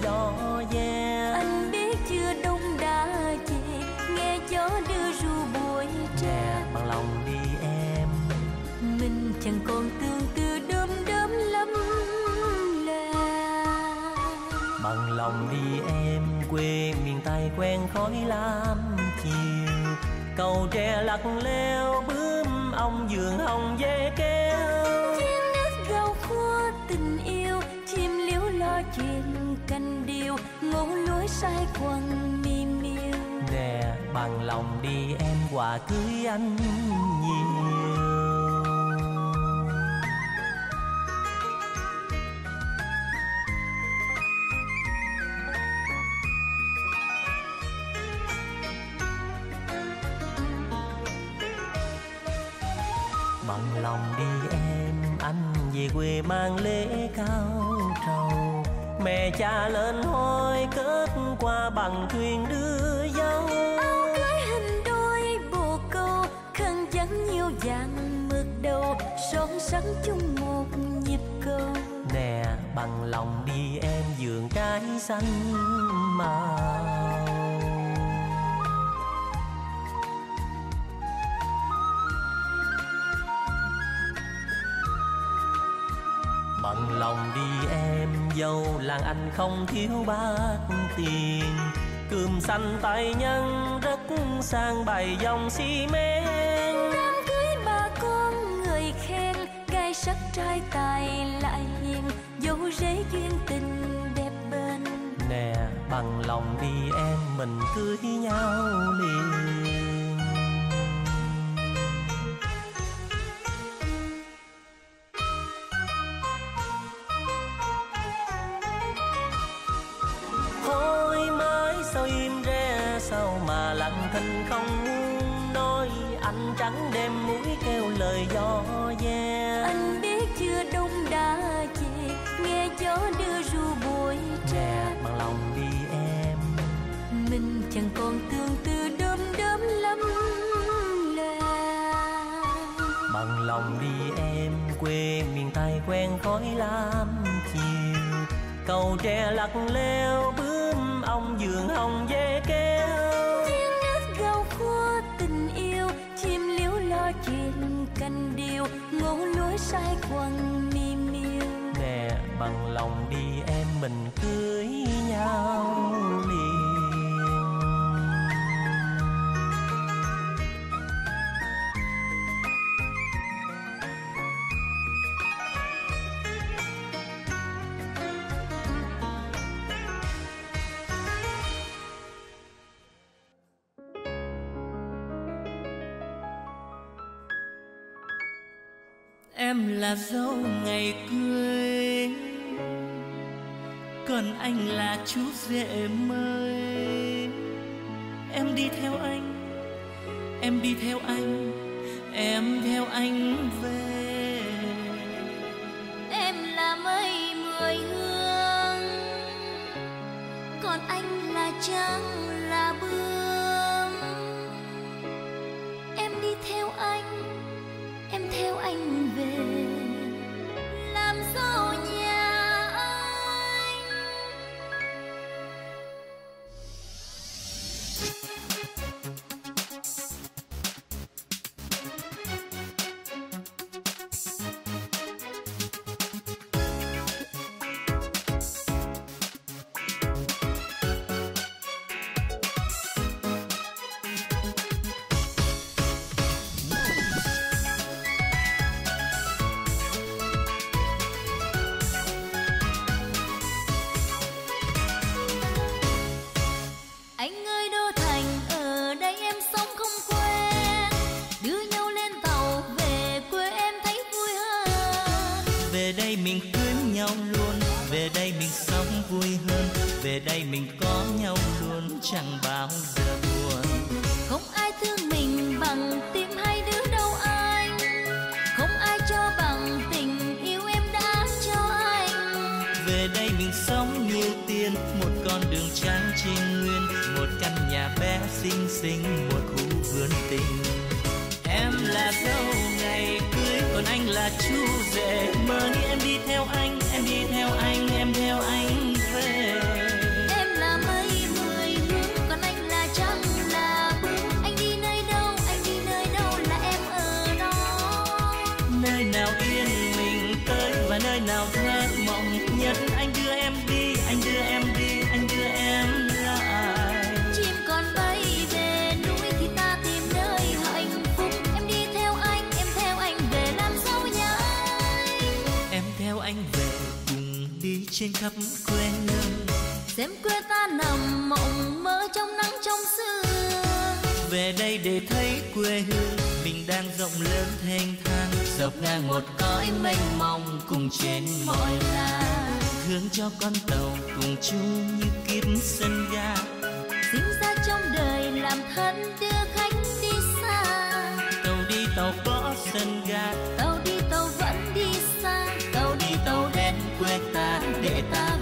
gió ve anh biết chưa đông đã về nghe gió đưa ru bụi tre. Bằng lòng đi em. Mình chẳng còn tương tư đơm đớm lắm là bằng lòng đi em quê miền tây quen khói lam chiều. Cầu tre lắc leo bướm ong giường hồng dê kéo chim nước gào khua tình yêu chim liếu lo chuyện sai quần mi miêu. Nè, bằng lòng đi em quà cưới anh nhiều. Bằng lòng đi em, anh về quê mang lễ cao trầu mẹ cha lên hôi kết qua bằng thuyền đưa dâu. Áo cưới hình đôi bồ câu khăn trắng nhiều vàng mực đầu son sắn chung một nhịp cầu. Nè bằng lòng đi em vườn trái xanh màu bằng lòng đi em dâu làng anh không thiếu bát tiền. Cườm xanh tay nhân rất sang bày dòng xi men. Đám cưới bà con người khen gai sắc trai tài lại hiền dấu rễ duyên tình đẹp bên nè bằng lòng đi em mình cưới nhau liền khói lam chiều cầu tre lắc leo bướm ong giường hồng dê kêu. Thiên nước gầu khua tình yêu chim liếu lo chuyện cành điều. Ngủ lúa sai quần mi miêu. Nè bằng lòng đi em mình cưới nhau. liền là dâu ngày cưới, còn anh là chú rể mới. Em đi theo anh, em đi theo anh, em theo anh về. Em là mây mười hương, còn anh là trăng xem quê ta nằm mộng mơ trong nắng trong sương. Về đây để thấy quê hương mình đang rộng lớn thênh thang. Dọc ngang một cõi mênh mông cùng trên mọi làng. Hướng cho con tàu cùng chung như kiếp sân ga. Sinh ra trong đời làm thân đưa khách đi xa. Tàu đi tàu bỏ sân ga. Tàu đi tàu vẫn đi xa. Tàu đi tàu đến quê ta để ta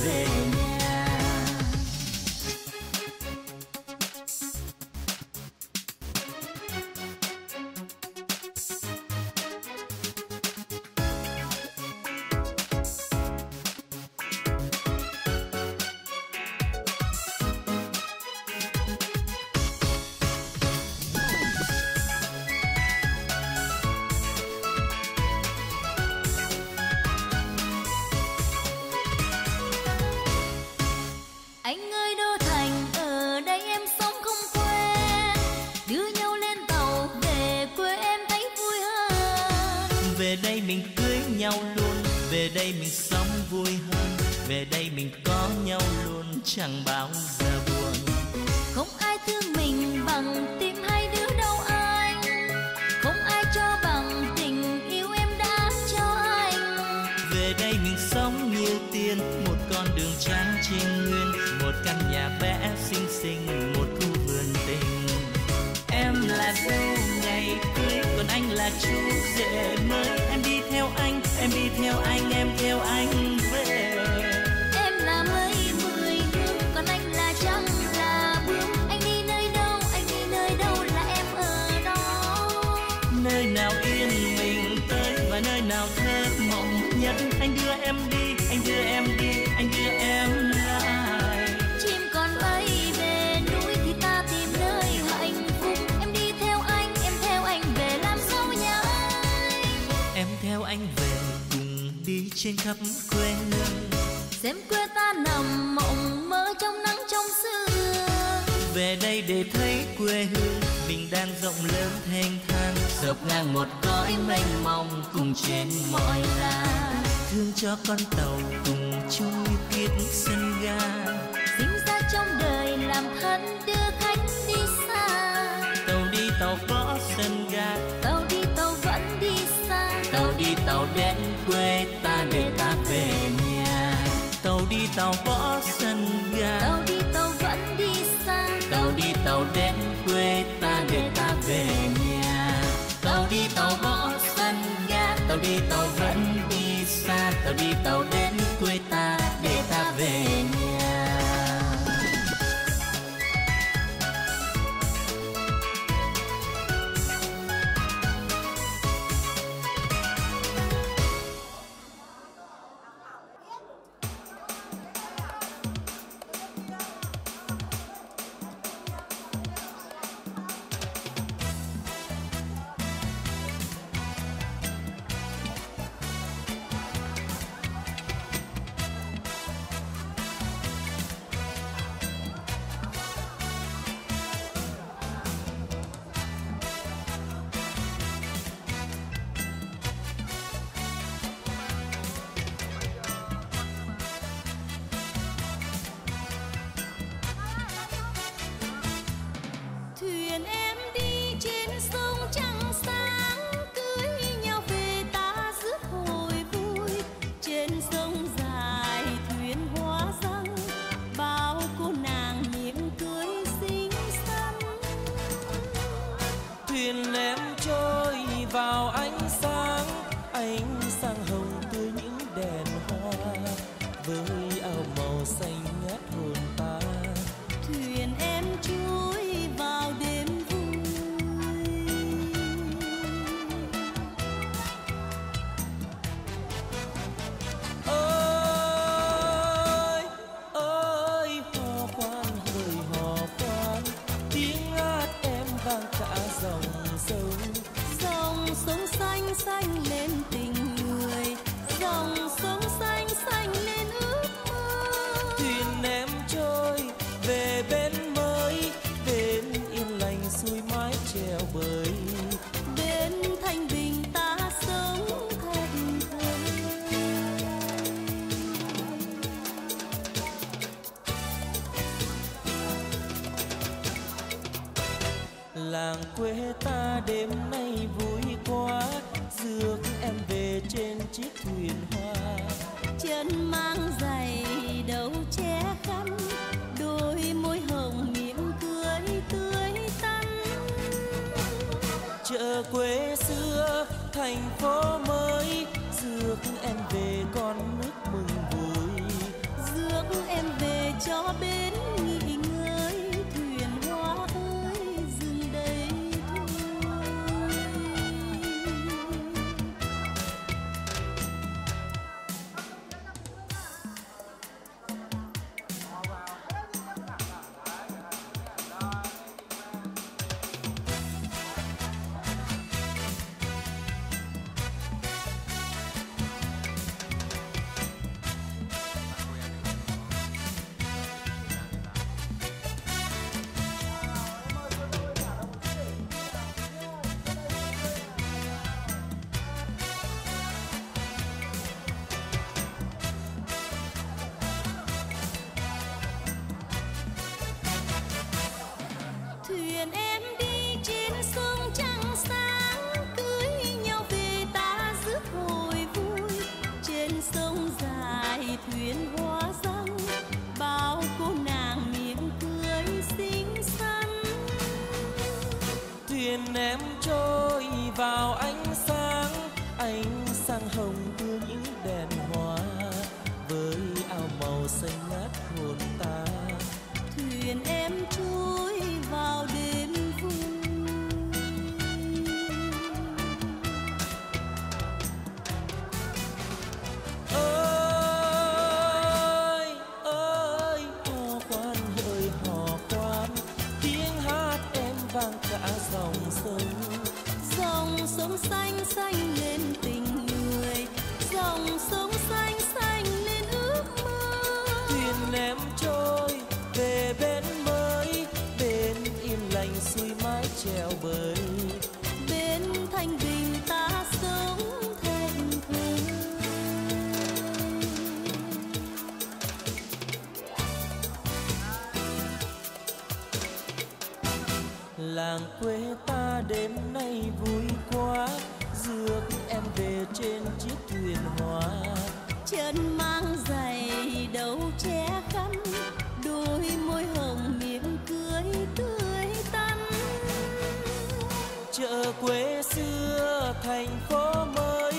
chợ quê xưa thành phố mới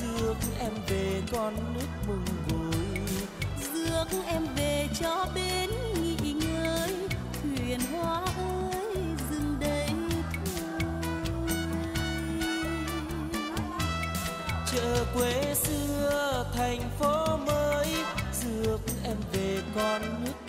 rước em về con nước mừng vui rước em về cho bến nghỉ ngơi, thuyền hoa ơi, dừng đây thôi. Chợ quê xưa thành phố mới rước em về con nước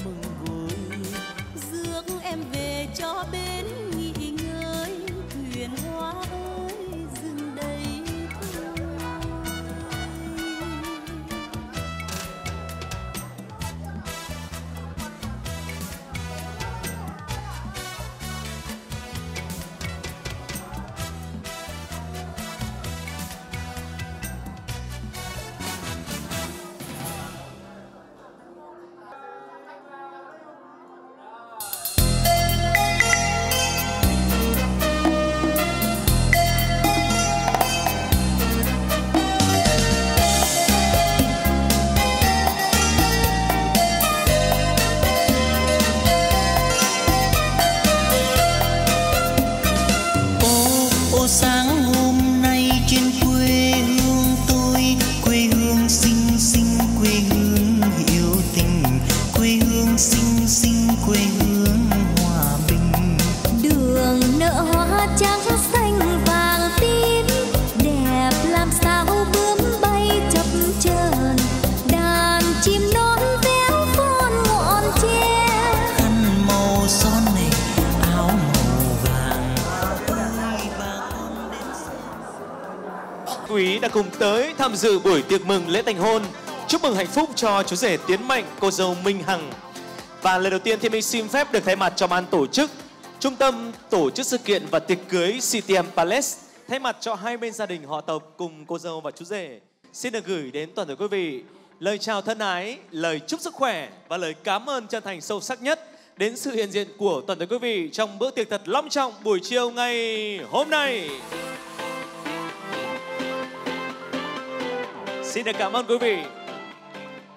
tham dự buổi tiệc mừng lễ thành hôn. Chúc mừng hạnh phúc cho chú rể Tiến Mạnh, cô dâu Minh Hằng. Và lần đầu tiên thì mình xin phép được thay mặt cho ban tổ chức, trung tâm tổ chức sự kiện và tiệc cưới CTM Palace, thay mặt cho hai bên gia đình họ tộc cùng cô dâu và chú rể, xin được gửi đến toàn thể quý vị lời chào thân ái, lời chúc sức khỏe và lời cảm ơn chân thành sâu sắc nhất đến sự hiện diện của toàn thể quý vị trong bữa tiệc thật long trọng buổi chiều ngày hôm nay. Xin được cảm ơn quý vị.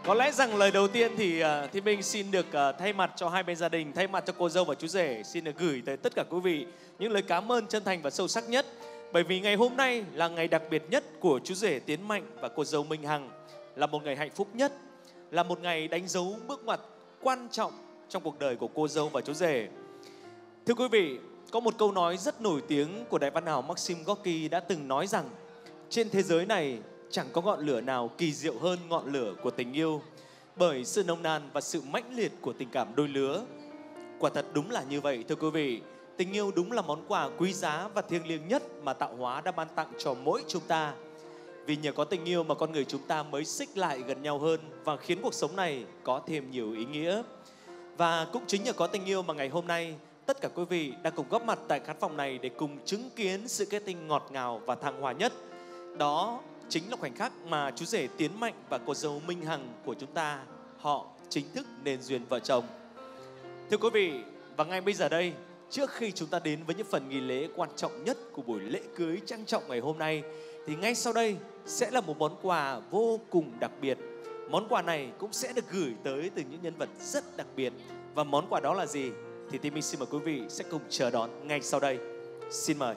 Có lẽ rằng lời đầu tiên thì ờ, uh, thì mình xin được uh, thay mặt cho hai bên gia đình, thay mặt cho cô dâu và chú rể xin được gửi tới tất cả quý vị những lời cảm ơn chân thành và sâu sắc nhất. Bởi vì ngày hôm nay là ngày đặc biệt nhất của chú rể Tiến Mạnh và cô dâu Minh Hằng, là một ngày hạnh phúc nhất, là một ngày đánh dấu bước ngoặt quan trọng trong cuộc đời của cô dâu và chú rể. Thưa quý vị, có một câu nói rất nổi tiếng của đại văn hào Maxim Gorky đã từng nói rằng trên thế giới này chẳng có ngọn lửa nào kỳ diệu hơn ngọn lửa của tình yêu, bởi sự nồng nàn và sự mãnh liệt của tình cảm đôi lứa. Quả thật đúng là như vậy, thưa quý vị. Tình yêu đúng là món quà quý giá và thiêng liêng nhất mà tạo hóa đã ban tặng cho mỗi chúng ta. Vì nhờ có tình yêu mà con người chúng ta mới xích lại gần nhau hơn và khiến cuộc sống này có thêm nhiều ý nghĩa. Và cũng chính nhờ có tình yêu mà ngày hôm nay, tất cả quý vị đã cùng góp mặt tại khán phòng này để cùng chứng kiến sự kết tinh ngọt ngào và thăng hoa nhất. Đó chính là khoảnh khắc mà chú rể Tiến Mạnh và cô dâu Minh Hằng của chúng ta họ chính thức nên duyên vợ chồng. Thưa quý vị, và ngay bây giờ đây, trước khi chúng ta đến với những phần nghi lễ quan trọng nhất của buổi lễ cưới trang trọng ngày hôm nay, thì ngay sau đây sẽ là một món quà vô cùng đặc biệt. Món quà này cũng sẽ được gửi tới từ những nhân vật rất đặc biệt. Và món quà đó là gì? Thì Timmy xin mời quý vị sẽ cùng chờ đón ngay sau đây. Xin mời.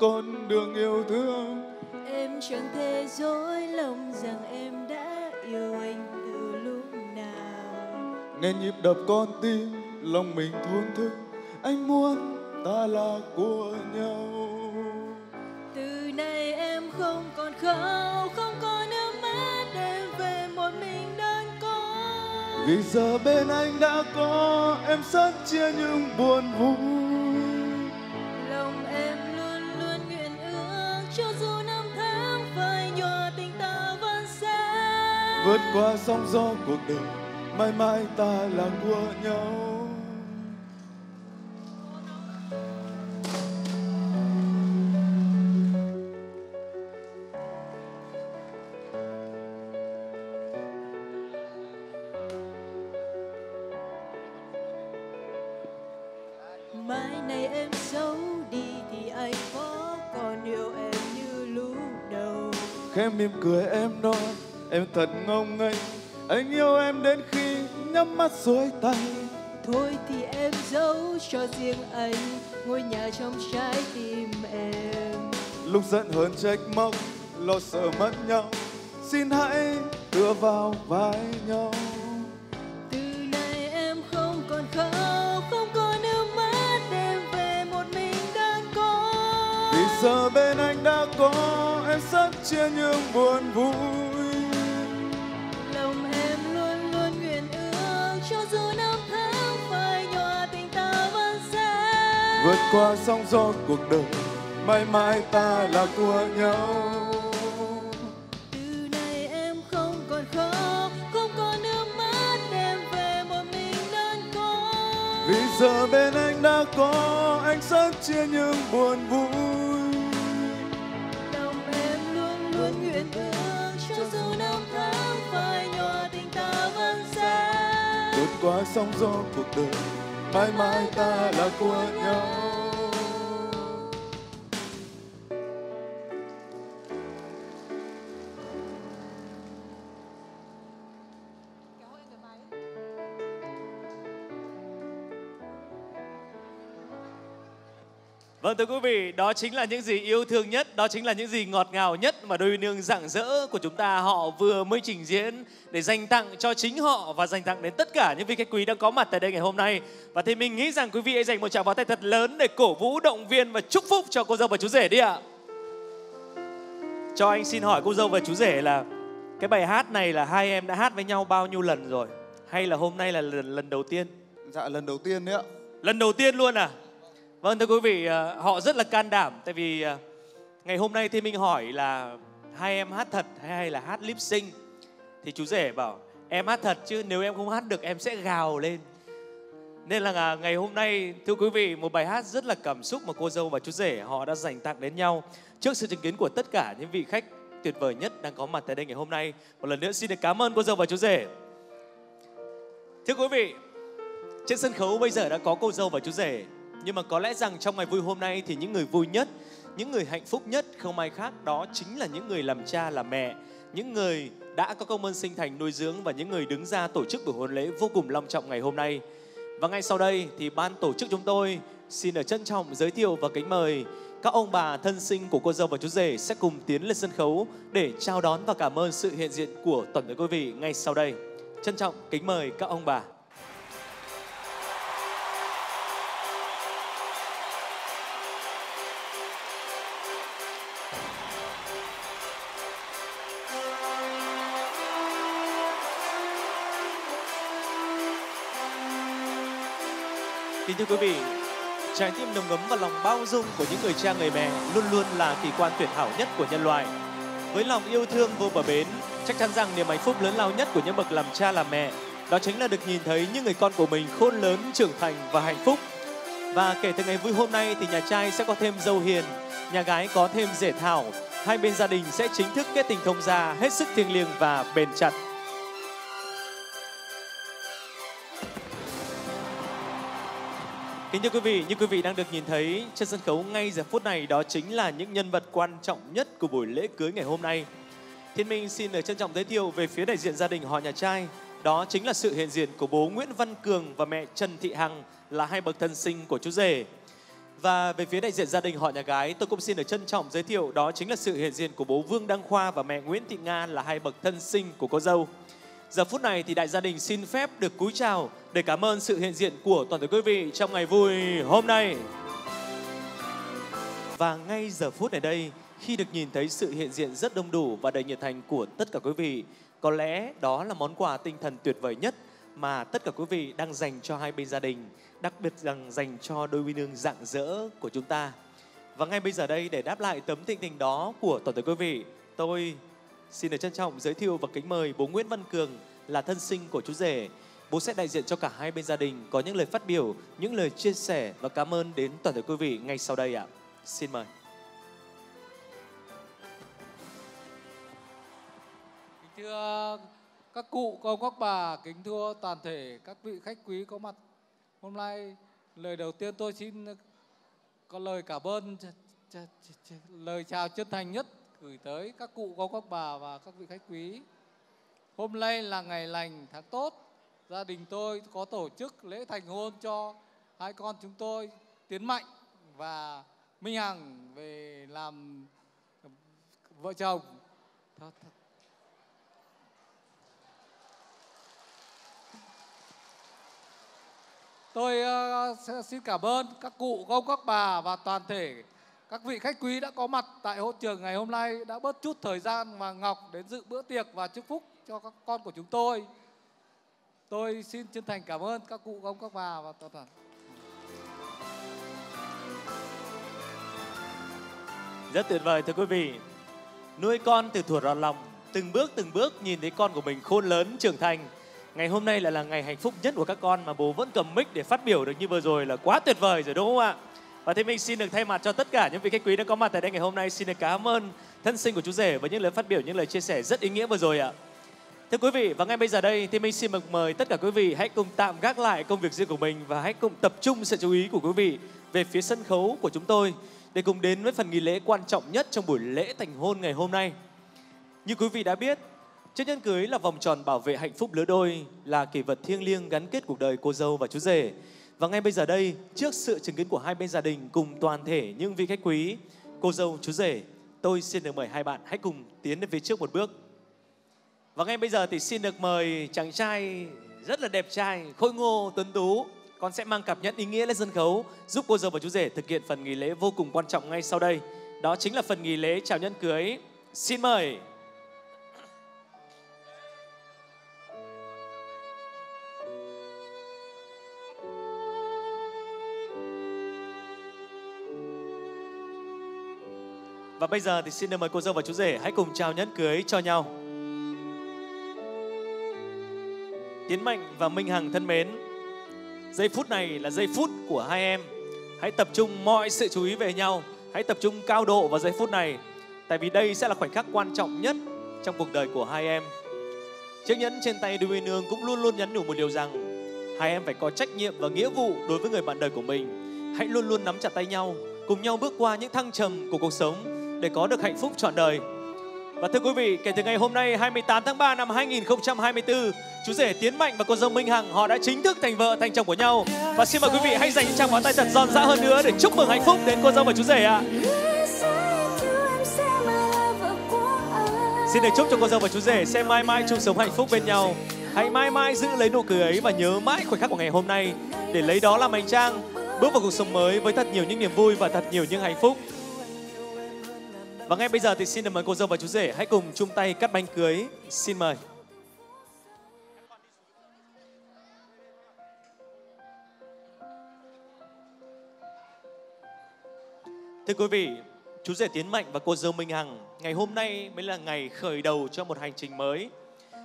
Con đường yêu thương. Em chẳng thể dối lòng rằng em đã yêu anh từ lúc nào. Nghe nhịp đập con tim lòng mình thốn thức. Anh muốn ta là của nhau. Từ nay em không còn khóc không còn nước mắt em về một mình đơn côi vì giờ bên anh đã có em sớt chia những buồn vui vượt qua sóng gió cuộc đời mãi mãi ta là của nhau. Thật ngông nghênh. Anh yêu em đến khi nhắm mắt xuôi tay. Thôi thì em giấu cho riêng anh ngôi nhà trong trái tim em. Lúc giận hờn trách móc lo sợ mất nhau. Xin hãy tựa vào vai nhau. Từ nay em không còn khóc không còn nước mắt em về một mình đơn côi vì giờ bên anh đã có em sớt chia những buồn vui qua sóng gió cuộc đời mãi mãi ta là của nhau. Từ nay em không còn khóc không còn nước mắt em về một mình đơn côi. Vì giờ bên anh đã có anh sớt chia những buồn vui. Lòng em luôn luôn nguyện ước cho dù năm tháng phai nhòa tình ta vẫn sẽ. Vượt qua sóng gió cuộc đời mãi mãi ta là của nhau Vâng thưa quý vị, đó chính là những gì yêu thương nhất, đó chính là những gì ngọt ngào nhất mà đôi nương rạng rỡ của chúng ta họ vừa mới trình diễn để dành tặng cho chính họ và dành tặng đến tất cả những vị khách quý đang có mặt tại đây ngày hôm nay. Và thì mình nghĩ rằng quý vị hãy dành một tràng pháo tay thật lớn để cổ vũ động viên và chúc phúc cho cô dâu và chú rể đi ạ. Cho anh xin hỏi cô dâu và chú rể là cái bài hát này là hai em đã hát với nhau bao nhiêu lần rồi? Hay là hôm nay là lần, lần đầu tiên? dạ lần đầu tiên đấy ạ Lần đầu tiên luôn à? Vâng thưa quý vị, ờ, họ rất là can đảm tại vì ờ, ngày hôm nay thì mình hỏi là hai em hát thật hay là hát lip sync thì chú rể bảo em hát thật chứ nếu em không hát được em sẽ gào lên. Nên là ờ, ngày hôm nay thưa quý vị một bài hát rất là cảm xúc mà cô dâu và chú rể họ đã dành tặng đến nhau trước sự chứng kiến của tất cả những vị khách tuyệt vời nhất đang có mặt tại đây ngày hôm nay. Một lần nữa xin được cảm ơn cô dâu và chú rể. Thưa quý vị, trên sân khấu bây giờ đã có cô dâu và chú rể nhưng mà có lẽ rằng trong ngày vui hôm nay thì những người vui nhất, những người hạnh phúc nhất không ai khác đó chính là những người làm cha, làm mẹ những người đã có công ơn sinh thành nuôi dưỡng và những người đứng ra tổ chức buổi hôn lễ vô cùng long trọng ngày hôm nay và ngay sau đây thì ban tổ chức chúng tôi xin được trân trọng giới thiệu và kính mời các ông bà thân sinh của cô dâu và chú rể sẽ cùng tiến lên sân khấu để chào đón và cảm ơn sự hiện diện của toàn thể quý vị ngay sau đây. Trân trọng kính mời các ông bà. Kính thưa quý vị, trái tim nồng ấm và lòng bao dung của những người cha người mẹ luôn luôn là kỳ quan tuyệt hảo nhất của nhân loại. Với lòng yêu thương vô bờ bến, chắc chắn rằng niềm hạnh phúc lớn lao nhất của những bậc làm cha làm mẹ đó chính là được nhìn thấy những người con của mình khôn lớn, trưởng thành và hạnh phúc. Và kể từ ngày vui hôm nay thì nhà trai sẽ có thêm dâu hiền, nhà gái có thêm rể thảo. Hai bên gia đình sẽ chính thức kết tình thông gia hết sức thiêng liêng và bền chặt. Kính thưa quý vị, như quý vị đang được nhìn thấy trên sân khấu ngay giờ phút này đó chính là những nhân vật quan trọng nhất của buổi lễ cưới ngày hôm nay. Thiên Minh xin được trân trọng giới thiệu về phía đại diện gia đình họ nhà trai. Đó chính là sự hiện diện của bố Nguyễn Văn Cường và mẹ Trần Thị Hằng là hai bậc thân sinh của chú rể. Và về phía đại diện gia đình họ nhà gái, tôi cũng xin được trân trọng giới thiệu đó chính là sự hiện diện của bố Vương Đăng Khoa và mẹ Nguyễn Thị Nga là hai bậc thân sinh của cô dâu. Giờ phút này thì đại gia đình xin phép được cúi chào để cảm ơn sự hiện diện của toàn thể quý vị trong ngày vui hôm nay. Và ngay giờ phút này đây, khi được nhìn thấy sự hiện diện rất đông đủ và đầy nhiệt thành của tất cả quý vị, có lẽ đó là món quà tinh thần tuyệt vời nhất mà tất cả quý vị đang dành cho hai bên gia đình, đặc biệt rằng dành cho đôi uyên ương rạng rỡ của chúng ta. Và ngay bây giờ đây để đáp lại tấm thịnh tình đó của toàn thể quý vị, tôi xin được trân trọng giới thiệu và kính mời bố Nguyễn Văn Cường là thân sinh của chú rể. Bố sẽ đại diện cho cả hai bên gia đình có những lời phát biểu, những lời chia sẻ và cảm ơn đến toàn thể quý vị ngay sau đây ạ. Xin mời. Kính thưa các cụ, cô, các bà, kính thưa toàn thể các vị khách quý có mặt hôm nay. Lời đầu tiên tôi xin có lời cảm ơn, lời chào chân thành nhất gửi tới các cụ, cô, các bà và các vị khách quý. Hôm nay là ngày lành tháng tốt, gia đình tôi có tổ chức lễ thành hôn cho hai con chúng tôi Tiến Mạnh và Minh Hằng về làm vợ chồng. Tôi ờ, sẽ xin cảm ơn các cụ, các ông, các bà và toàn thể các vị khách quý đã có mặt tại hội trường ngày hôm nay đã bớt chút thời gian mà Ngọc đến dự bữa tiệc và chúc phúc cho các con của chúng tôi. Tôi xin chân thành cảm ơn các cụ, các ông, các bà và toàn thể. Rất tuyệt vời thưa quý vị. Nuôi con từ thuở ròn lòng, từng bước từng bước nhìn thấy con của mình khôn lớn trưởng thành. Ngày hôm nay lại là ngày hạnh phúc nhất của các con mà bố vẫn cầm mic để phát biểu được như vừa rồi là quá tuyệt vời rồi đúng không ạ? Và thế mình xin được thay mặt cho tất cả những vị khách quý đã có mặt tại đây ngày hôm nay xin được cảm ơn thân sinh của chú rể với những lời phát biểu, những lời chia sẻ rất ý nghĩa vừa rồi ạ. Thưa quý vị, và ngay bây giờ đây thì mình xin mời mời tất cả quý vị hãy cùng tạm gác lại công việc riêng của mình và hãy cùng tập trung sự chú ý của quý vị về phía sân khấu của chúng tôi để cùng đến với phần nghi lễ quan trọng nhất trong buổi lễ thành hôn ngày hôm nay. Như quý vị đã biết, chiếc nhẫn cưới là vòng tròn bảo vệ hạnh phúc lứa đôi, là kỷ vật thiêng liêng gắn kết cuộc đời cô dâu và chú rể. Và ngay bây giờ đây, trước sự chứng kiến của hai bên gia đình cùng toàn thể những vị khách quý, cô dâu, chú rể, tôi xin được mời hai bạn hãy cùng tiến đến phía trước một bước. Và ngay bây giờ thì xin được mời chàng trai rất là đẹp trai, khôi ngô, tuấn tú. Con sẽ mang cặp nhẫn ý nghĩa lên sân khấu giúp cô dâu và chú rể thực hiện phần nghỉ lễ vô cùng quan trọng ngay sau đây. Đó chính là phần nghỉ lễ chào nhẫn cưới. Xin mời. Và bây giờ thì xin được mời cô dâu và chú rể hãy cùng chào nhẫn cưới cho nhau. Tiến Mạnh và Minh Hằng thân mến, giây phút này là giây phút của hai em. Hãy tập trung mọi sự chú ý về nhau, hãy tập trung cao độ vào giây phút này. Tại vì đây sẽ là khoảnh khắc quan trọng nhất trong cuộc đời của hai em. Chiếc nhẫn trên tay đôi Nương cũng luôn luôn nhắn nhủ một điều rằng hai em phải có trách nhiệm và nghĩa vụ đối với người bạn đời của mình. Hãy luôn luôn nắm chặt tay nhau, cùng nhau bước qua những thăng trầm của cuộc sống để có được hạnh phúc trọn đời. Và thưa quý vị, kể từ ngày hôm nay 28 tháng 3 năm 2024, chú rể Tiến Mạnh và cô dâu Minh Hằng họ đã chính thức thành vợ thành chồng của nhau. Và xin mời quý vị hãy dành những tràng pháo tay thật giòn giã hơn nữa để chúc mừng hạnh phúc đến cô dâu và chú rể ạ. Xin được chúc cho cô dâu và chú rể sẽ mãi mãi chung sống hạnh phúc bên nhau. Hãy mãi mãi giữ lấy nụ cười ấy và nhớ mãi khoảnh khắc của ngày hôm nay để lấy đó làm hành trang bước vào cuộc sống mới với thật nhiều những niềm vui và thật nhiều những hạnh phúc. Và ngay bây giờ thì xin được mời cô dâu và chú rể hãy cùng chung tay cắt bánh cưới. Xin mời. Thưa quý vị, chú rể Tiến Mạnh và cô dâu Minh Hằng, ngày hôm nay mới là ngày khởi đầu cho một hành trình mới.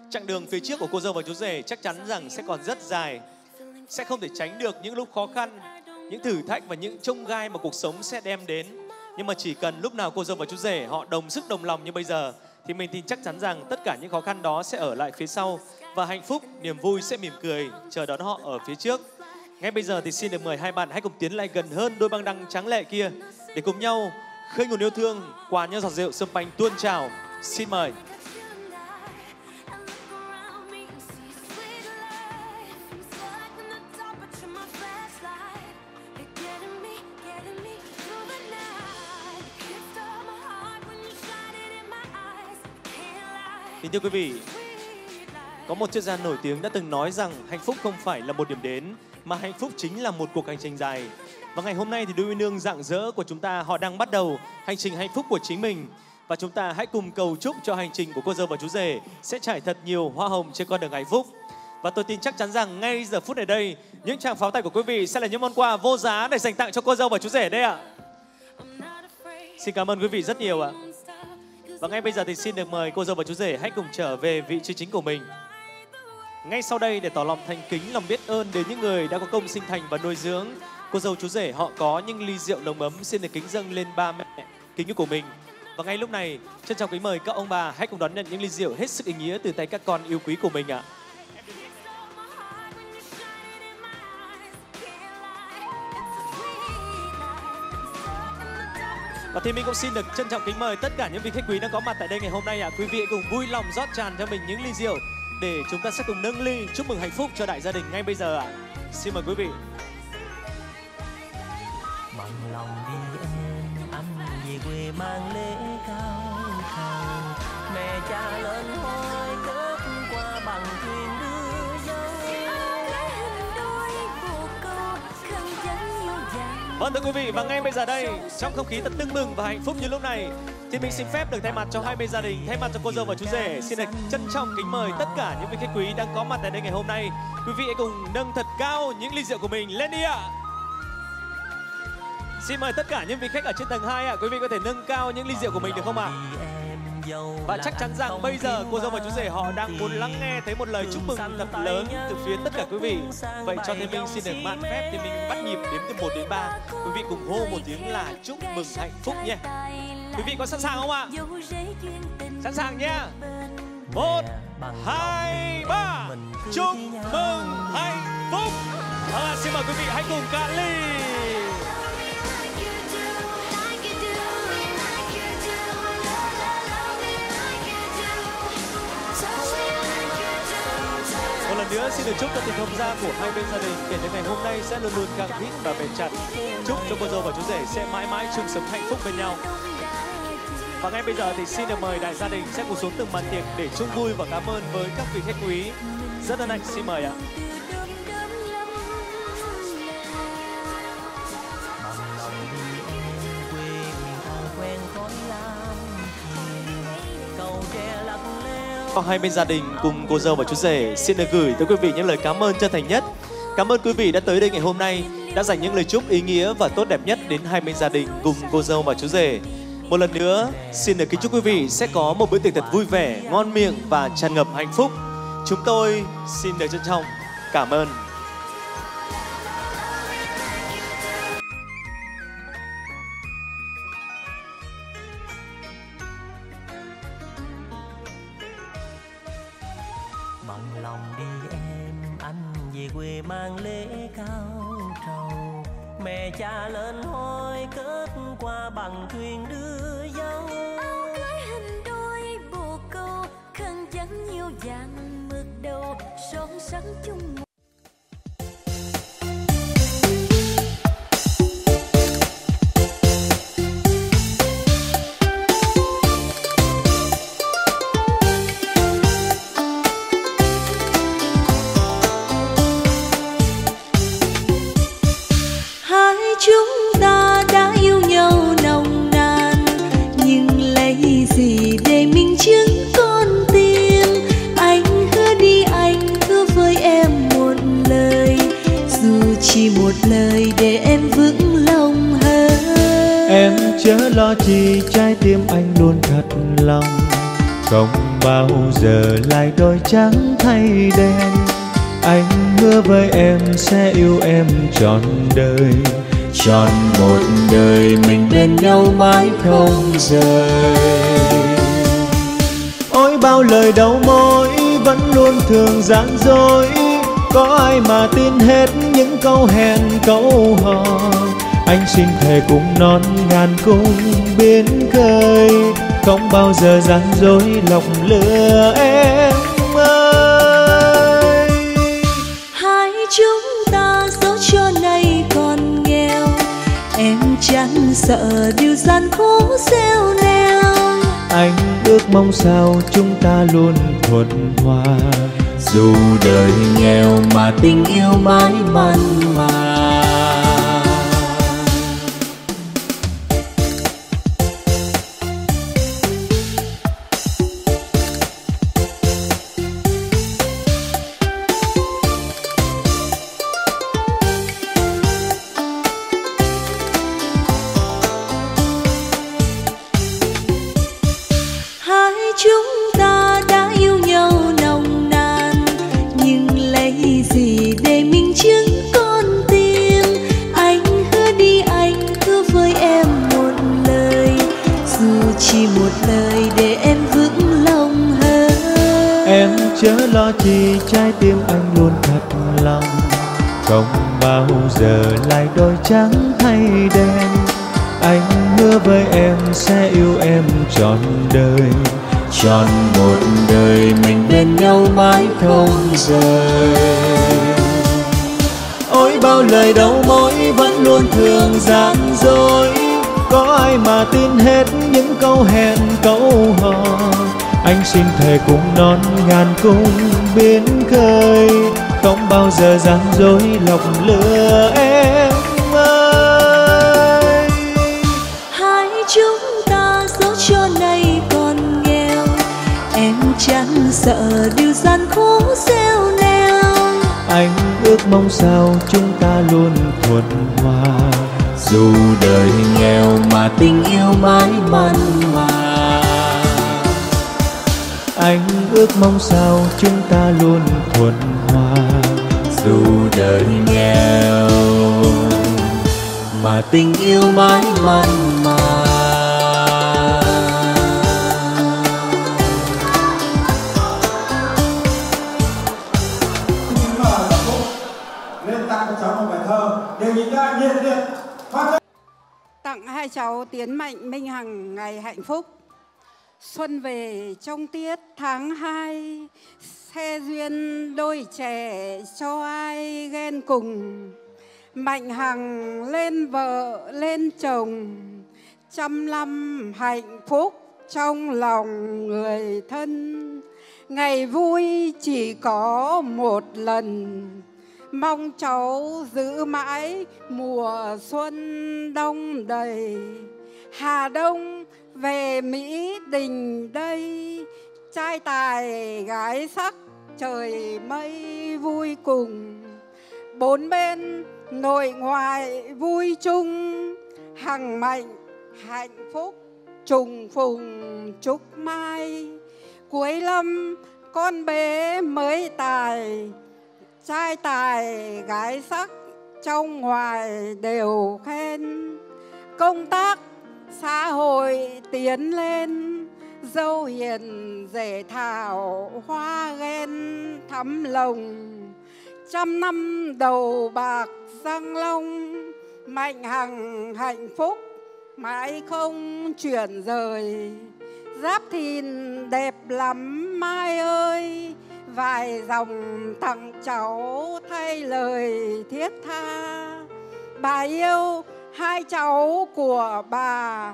Chặng đường phía trước của cô dâu và chú rể chắc chắn rằng sẽ còn rất dài, sẽ không thể tránh được những lúc khó khăn, những thử thách và những trông gai mà cuộc sống sẽ đem đến nhưng mà chỉ cần lúc nào cô dâu và chú rể họ đồng sức đồng lòng như bây giờ, thì mình tin chắc chắn rằng tất cả những khó khăn đó sẽ ở lại phía sau và hạnh phúc, niềm vui sẽ mỉm cười chờ đón họ ở phía trước. Ngay bây giờ thì xin được mời hai bạn hãy cùng tiến lại gần hơn đôi băng đăng trắng lệ kia để cùng nhau khơi nguồn yêu thương qua những giọt rượu sâm panh tuôn trào. Xin mời. Kính thưa quý vị, có một chuyên gia nổi tiếng đã từng nói rằng hạnh phúc không phải là một điểm đến mà hạnh phúc chính là một cuộc hành trình dài. Và ngày hôm nay thì đôi uyên ương dạng dỡ của chúng ta họ đang bắt đầu hành trình hạnh phúc của chính mình. Và chúng ta hãy cùng cầu chúc cho hành trình của cô dâu và chú rể sẽ trải thật nhiều hoa hồng trên con đường hạnh phúc. Và tôi tin chắc chắn rằng ngay giờ phút này đây, những tràng pháo tay của quý vị sẽ là những món quà vô giá để dành tặng cho cô dâu và chú rể đây ạ. Xin cảm ơn quý vị rất nhiều ạ. Và ngay bây giờ thì xin được mời cô dâu và chú rể hãy cùng trở về vị trí chính của mình. Ngay sau đây để tỏ lòng thành kính, lòng biết ơn đến những người đã có công sinh thành và nuôi dưỡng, cô dâu chú rể họ có những ly rượu nồng ấm xin được kính dâng lên ba mẹ kính yêu của mình. Và ngay lúc này, trân trọng kính mời các ông bà hãy cùng đón nhận những ly rượu hết sức ý nghĩa từ tay các con yêu quý của mình ạ. Và thì mình cũng xin được trân trọng kính mời tất cả những vị khách quý đang có mặt tại đây ngày hôm nay ạ. Quý vị cùng vui lòng rót tràn cho mình những ly rượu để chúng ta sẽ cùng nâng ly chúc mừng hạnh phúc cho đại gia đình ngay bây giờ ạ. Xin mời quý vị. bằng lòng đi em anh về quê mang lên Vâng thưa quý vị và ngay bây giờ đây trong không khí thật tưng bừng và hạnh phúc như lúc này thì mình xin phép được thay mặt cho hai bên gia đình thay mặt cho cô dâu và chú rể xin được trân trọng kính mời tất cả những vị khách quý đang có mặt tại đây ngày hôm nay. Quý vị hãy cùng nâng thật cao những ly rượu của mình lên đi ạ. Xin mời tất cả những vị khách ở trên tầng 2 ạ, quý vị có thể nâng cao những ly rượu của mình được không ạ? Và chắc chắn rằng bây giờ cô dâu và chú rể họ đang muốn lắng nghe thấy một lời chúc mừng thật lớn từ phía tất cả quý vị. Vậy cho nên mình xin được mạn phép thì mình bắt nhịp đếm từ 1 đến 3. Quý vị cùng hô một tiếng là chúc mừng hạnh phúc nhé. Quý vị có sẵn sàng không ạ? Sẵn sàng nhé. Một, hai, ba. Chúc mừng hạnh phúc. À, xin mời quý vị hãy cùng cạn ly. Nữa, xin được chúc cho tình thông gia của hai bên gia đình kể đến ngày hôm nay sẽ luôn luôn càng hít và bền chặt. Chúc cho cô dâu và chú rể sẽ mãi mãi chung sống hạnh phúc bên nhau. Và ngay bây giờ thì xin được mời đại gia đình sẽ cùng xuống từng bàn tiệc để chung vui và cảm ơn với các vị khách quý. Rất hân hạnh, xin mời ạ. Có hai bên gia đình cùng cô dâu và chú rể xin được gửi tới quý vị những lời cảm ơn chân thành nhất. Cảm ơn quý vị đã tới đây ngày hôm nay, đã dành những lời chúc ý nghĩa và tốt đẹp nhất đến hai bên gia đình cùng cô dâu và chú rể. Một lần nữa, xin được kính chúc quý vị sẽ có một bữa tiệc thật vui vẻ, ngon miệng và tràn ngập hạnh phúc. Chúng tôi xin được trân trọng cảm ơn. Hoa bằng thuyền đưa dâu. Cưới hình đôi bồ câu, khăn trắng nhiều vàng mực đầu, son sánh chung lời để em vững lòng hơn. Em chớ lo chi trái tim anh luôn thật lòng. Không bao giờ lại đôi trắng thay đen. Anh hứa với em sẽ yêu em trọn đời. Trọn một đời mình bên nhau mãi không rời. Ôi bao lời đầu môi vẫn luôn thường gian dối có ai mà tin hết những câu hẹn câu hò? Anh xin thề cùng non ngàn cung biến khơi. Không bao giờ gian dối lòng lừa em ơi. Hai chúng ta dẫu cho nay còn nghèo. Em chẳng sợ điều gian khổ gieo neo anh ước mong sao chúng ta luôn thuận hòa dù đời nghèo mà tình yêu mãi mặn mà. Trắng hay đen, anh hứa với em sẽ yêu em trọn đời. Trọn một đời mình bên nhau mãi không rời. Ôi, bao lời đau mối vẫn luôn thường gian dối. Có ai mà tin hết những câu hẹn, câu hò? Anh xin thề cùng non ngàn cung biến khơi. Không bao giờ gian dối lọc lừa em mong sao chúng ta luôn thuận hòa. Dù đời nghèo mà tình yêu mãi mặn mà. Anh ước mong sao chúng ta luôn thuận hòa. Dù đời nghèo mà tình yêu mãi mặn hạnh phúc. Xuân về trong tiết tháng 2 Xe duyên đôi trẻ cho ai ghen cùng. Mạnh Hằng lên vợ, lên chồng, Trăm năm hạnh phúc trong lòng người thân. Ngày vui chỉ có một lần, Mong cháu giữ mãi mùa xuân đông đầy. Hà Đông về Mỹ Đình đây, Trai tài gái sắc, trời mây vui cùng. Bốn bên nội ngoại vui chung, Hằng mạnh, hạnh phúc, trùng phùng chúc mai. Cuối năm, con bé mới tài, trai tài gái sắc, trong ngoài đều khen. Công tác xã hội tiến lên dâu hiền rể thảo, hoa ghen thắm lồng. Trăm năm đầu bạc răng long, mạnh hằng hạnh phúc, mãi không chuyển rời. Giáp thìn đẹp lắm, mai ơi, vài dòng tặng cháu thay lời thiết tha. Bà yêu hai cháu của bà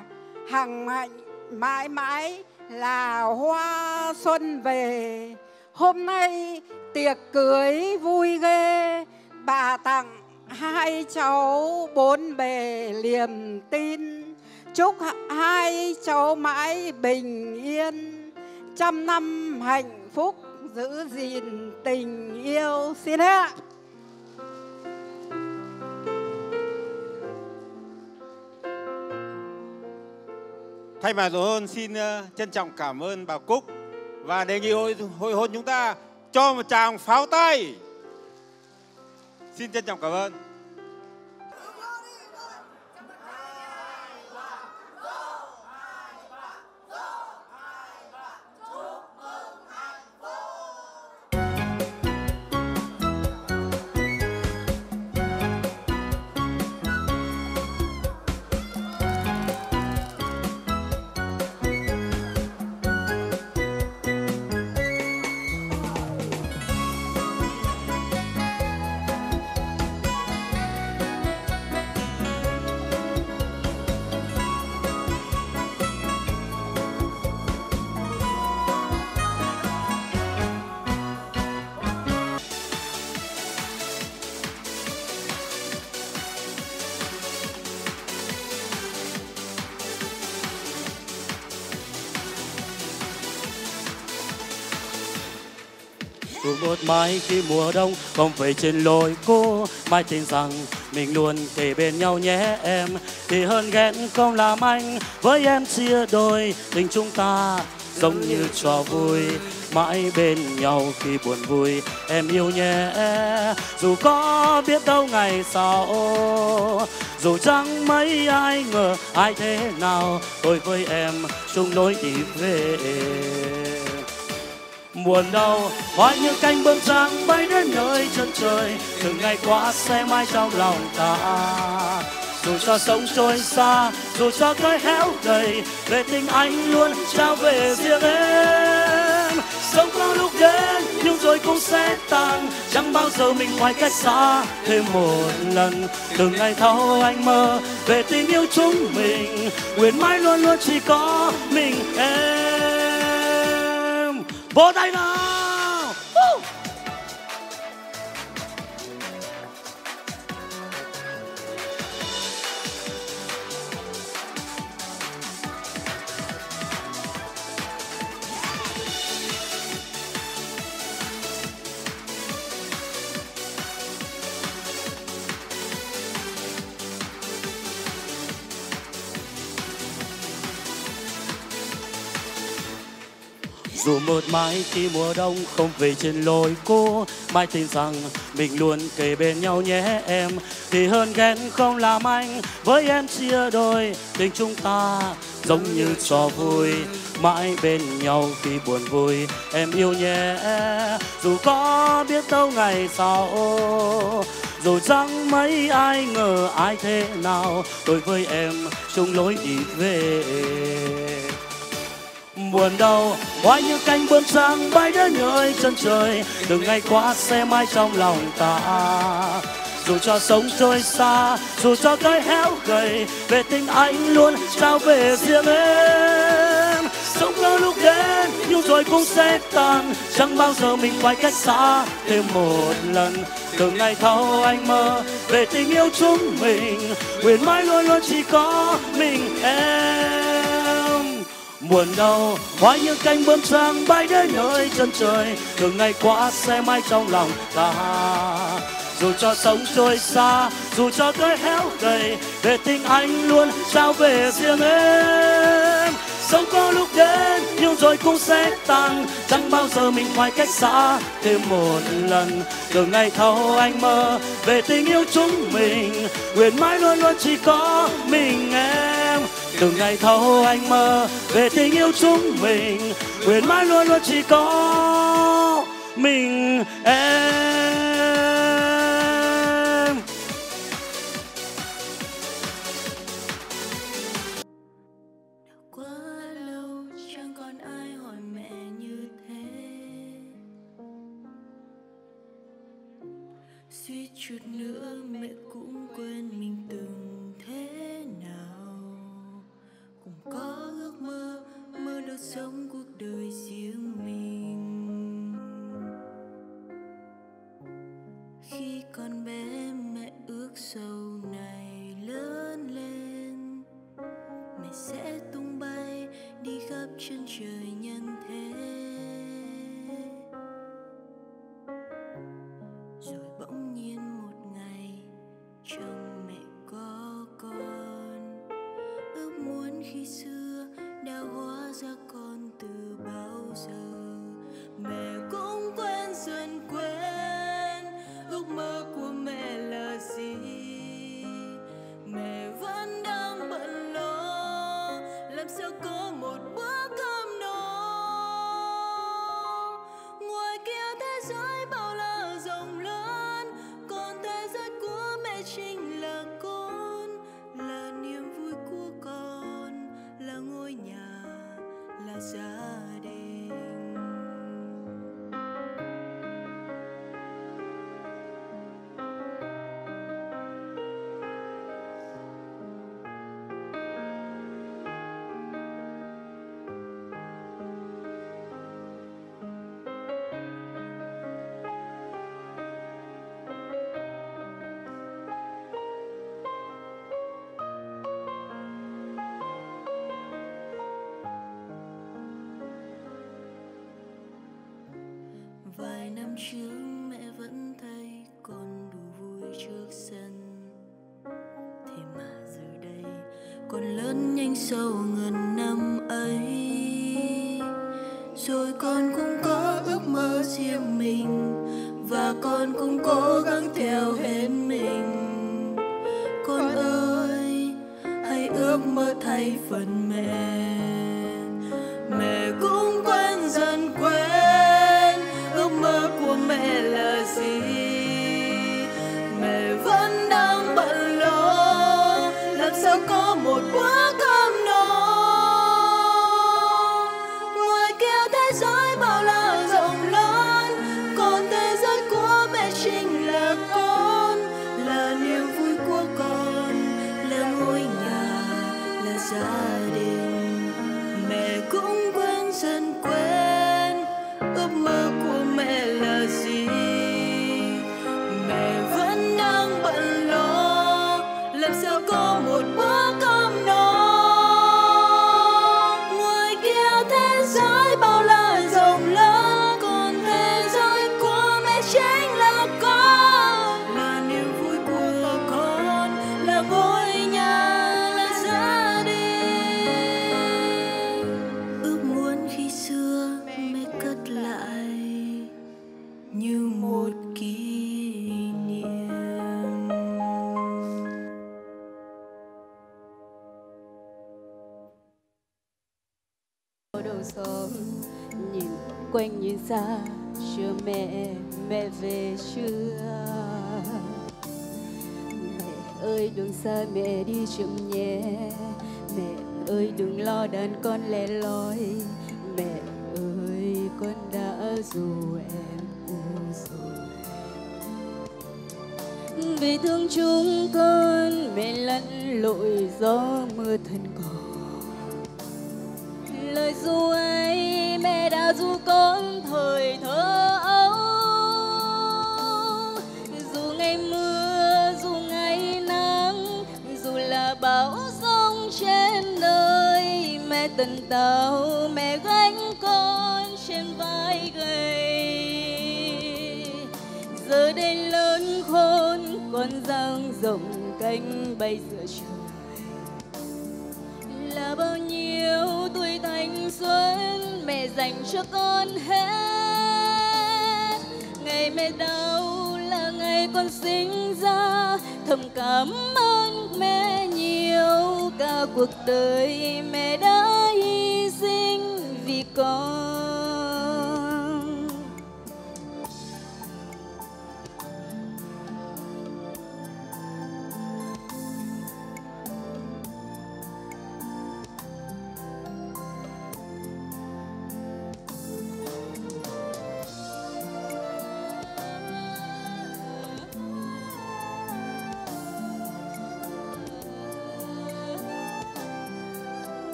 hằng mạnh mãi mãi là hoa xuân về. Hôm nay tiệc cưới vui ghê. Bà tặng hai cháu bốn bề liềm tin. Chúc hai cháu mãi bình yên. Trăm năm hạnh phúc giữ gìn tình yêu. Xin hết ạ. Thay mặt tổ hôn xin ờ, trân trọng cảm ơn bà Cúc và đề nghị hội, hội hôn chúng ta cho một tràng pháo tay. Xin trân trọng cảm ơn. Một mai khi mùa đông không về trên lối cô Mai tin rằng mình luôn kề bên nhau nhé em. Thì hơn ghen không làm anh với em chia đôi. Tình chúng ta giống như trò vui, Mãi bên nhau khi buồn vui. Em yêu nhé, Dù có biết đâu ngày sau. Dù chẳng mấy ai ngờ ai thế nào, Tôi với em chung lối đi về buồn đau. Hoa như cánh bướm trắng bay đến nơi chân trời. Từng ngày qua sẽ mãi trong lòng ta. Dù cho sống trôi xa, dù cho cây héo đầy, về tình anh luôn trao về riêng em. Sống có lúc đến, nhưng rồi cũng sẽ tan chẳng bao giờ mình ngoài cách xa. Thêm một lần, từng ngày thâu anh mơ về tình yêu chúng mình. Nguyện mãi luôn luôn chỉ có mình em vỗ tay nào Dù một mai khi mùa đông không về trên lối cô Mai tin rằng mình luôn kề bên nhau nhé em. Thì hơn ghen không làm anh, với em chia đôi, Tình chúng ta giống như trò vui. Mãi bên nhau khi buồn vui, em yêu nhé. Dù có biết đâu ngày sau, Dù chẳng mấy ai ngờ ai thế nào, Tôi với em chung lối đi về buồn đau hoa như cánh bướm sáng bay đến nơi chân trời. Từng ngày qua sẽ mãi trong lòng ta. Dù cho sống trôi xa, dù cho cái héo gầy, về tình anh luôn trao về riêng em. Sống lâu lúc đến, nhưng rồi cũng sẽ tan. Chẳng bao giờ mình phải cách xa thêm một lần. Từ ngày thâu anh mơ về tình yêu chúng mình. Nguyện mãi luôn luôn chỉ có mình em buồn đau hoa như cánh bướm sang bay đến nơi chân trời. Từng ngày qua, sẽ mãi trong lòng ta dù cho sống trôi xa, dù cho tới héo gầy, về tình anh luôn trao về riêng em. Sống có lúc đến, nhưng rồi cũng sẽ tan chẳng bao giờ mình phải cách xa, thêm một lần. Từ ngày thâu anh mơ, về tình yêu chúng mình. Nguyện mãi luôn luôn chỉ có mình em. Từ ngày thâu anh mơ, về tình yêu chúng mình. Nguyện mãi luôn luôn chỉ có mình em. xa chưa mẹ mẹ về chưa mẹ ơi, đừng xa mẹ đi chậm nhé mẹ ơi, đừng lo đàn con lẻ loi. Mẹ ơi, con đã dù em vì thương chúng con, mẹ lặn lội gió mưa thân cỏ. Lời ru em dù con thời thơ ấu, dù ngày mưa, dù ngày nắng, dù là bão giông trên đời, mẹ tần tàu mẹ gánh con trên vai gầy. Giờ đây lớn khôn, con giang rộng cánh bay giữa trời. Là bao nhiêu tuổi thanh xuân mẹ dành cho con hết. Ngày mẹ đau là ngày con sinh ra, thầm cảm ơn mẹ nhiều cả cuộc đời mẹ đã hy sinh vì con.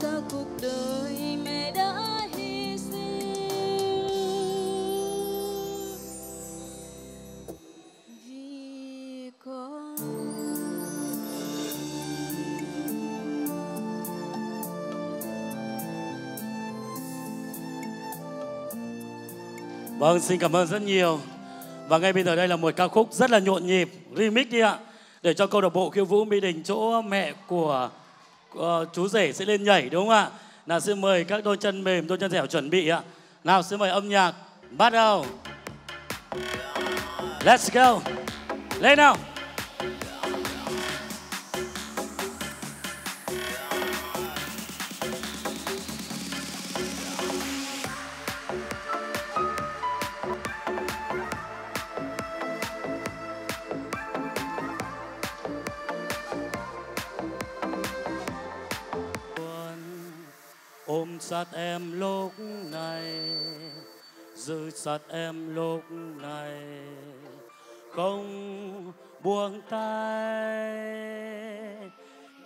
Cả cuộc đời mẹ đã hy sinh vì con Vâng, xin cảm ơn rất nhiều. Và ngay bây giờ đây là một ca khúc rất là nhộn nhịp, remix đi ạ. Để cho câu lạc bộ khiêu vũ Mỹ Đình chỗ mẹ của Ờ, chú rể sẽ lên nhảy đúng không ạ? Nào xin mời các đôi chân mềm, đôi chân dẻo chuẩn bị ạ. Nào xin mời âm nhạc bắt đầu. Let's go. Lên nào. Giữ em lúc này, không buông tay.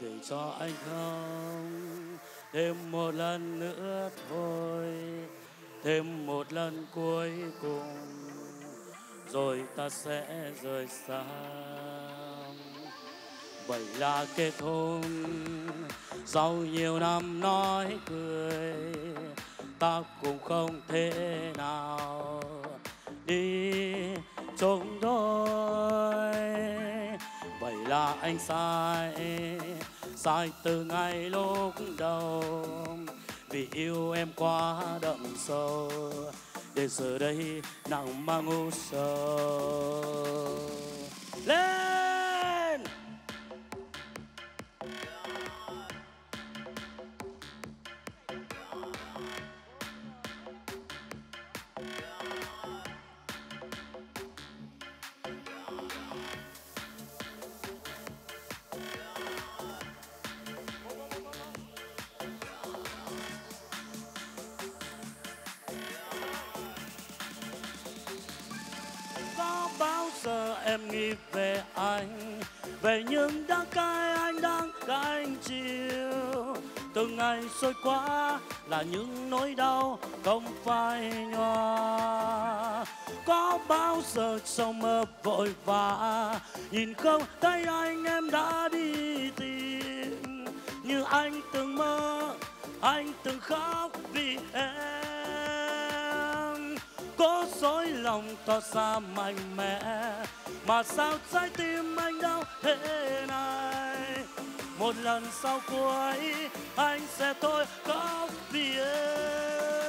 Để cho anh không thêm một lần nữa thôi, thêm một lần cuối cùng, rồi ta sẽ rời xa. Vậy là kết thúc sau nhiều năm nói cười ta cũng không thể nào đi chung đôi vậy là anh sai sai từ ngày lúc đầu. Vì yêu em quá đậm sâu, để giờ đây nặng mang u sầu lên! Em nghĩ về anh, về những đắng cay anh đang gánh chiều từng ngày trôi qua là những nỗi đau không phai nhòa. Có bao giờ trong mơ vội vã, nhìn không thấy anh em đã đi tìm. Như anh từng mơ, anh từng khóc vì em có dối lòng tỏ ra mạnh mẽ, mà sao trái tim anh đau thế này? Một lần sau cuối, anh sẽ thôi khóc vì em.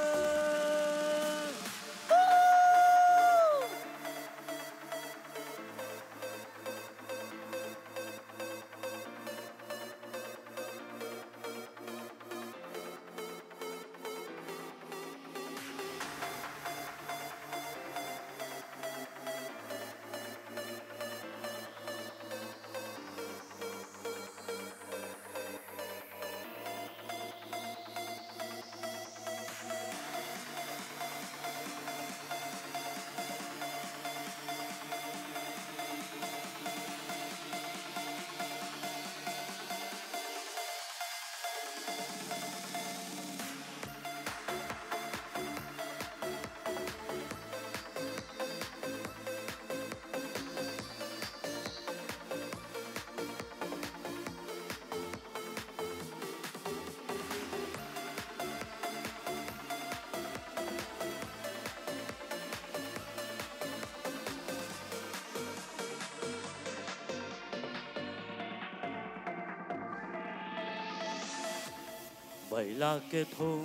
Vậy là kết thúc.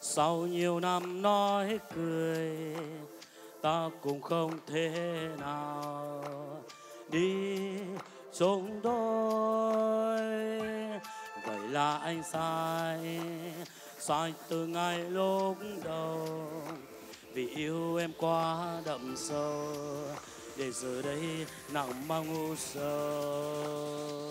Sau nhiều năm nói cười, ta cũng không thể nào đi chung đôi. Vậy là anh sai sai từ ngày lúc đầu. Vì yêu em quá đậm sâu, để giờ đây nặng mang u sầu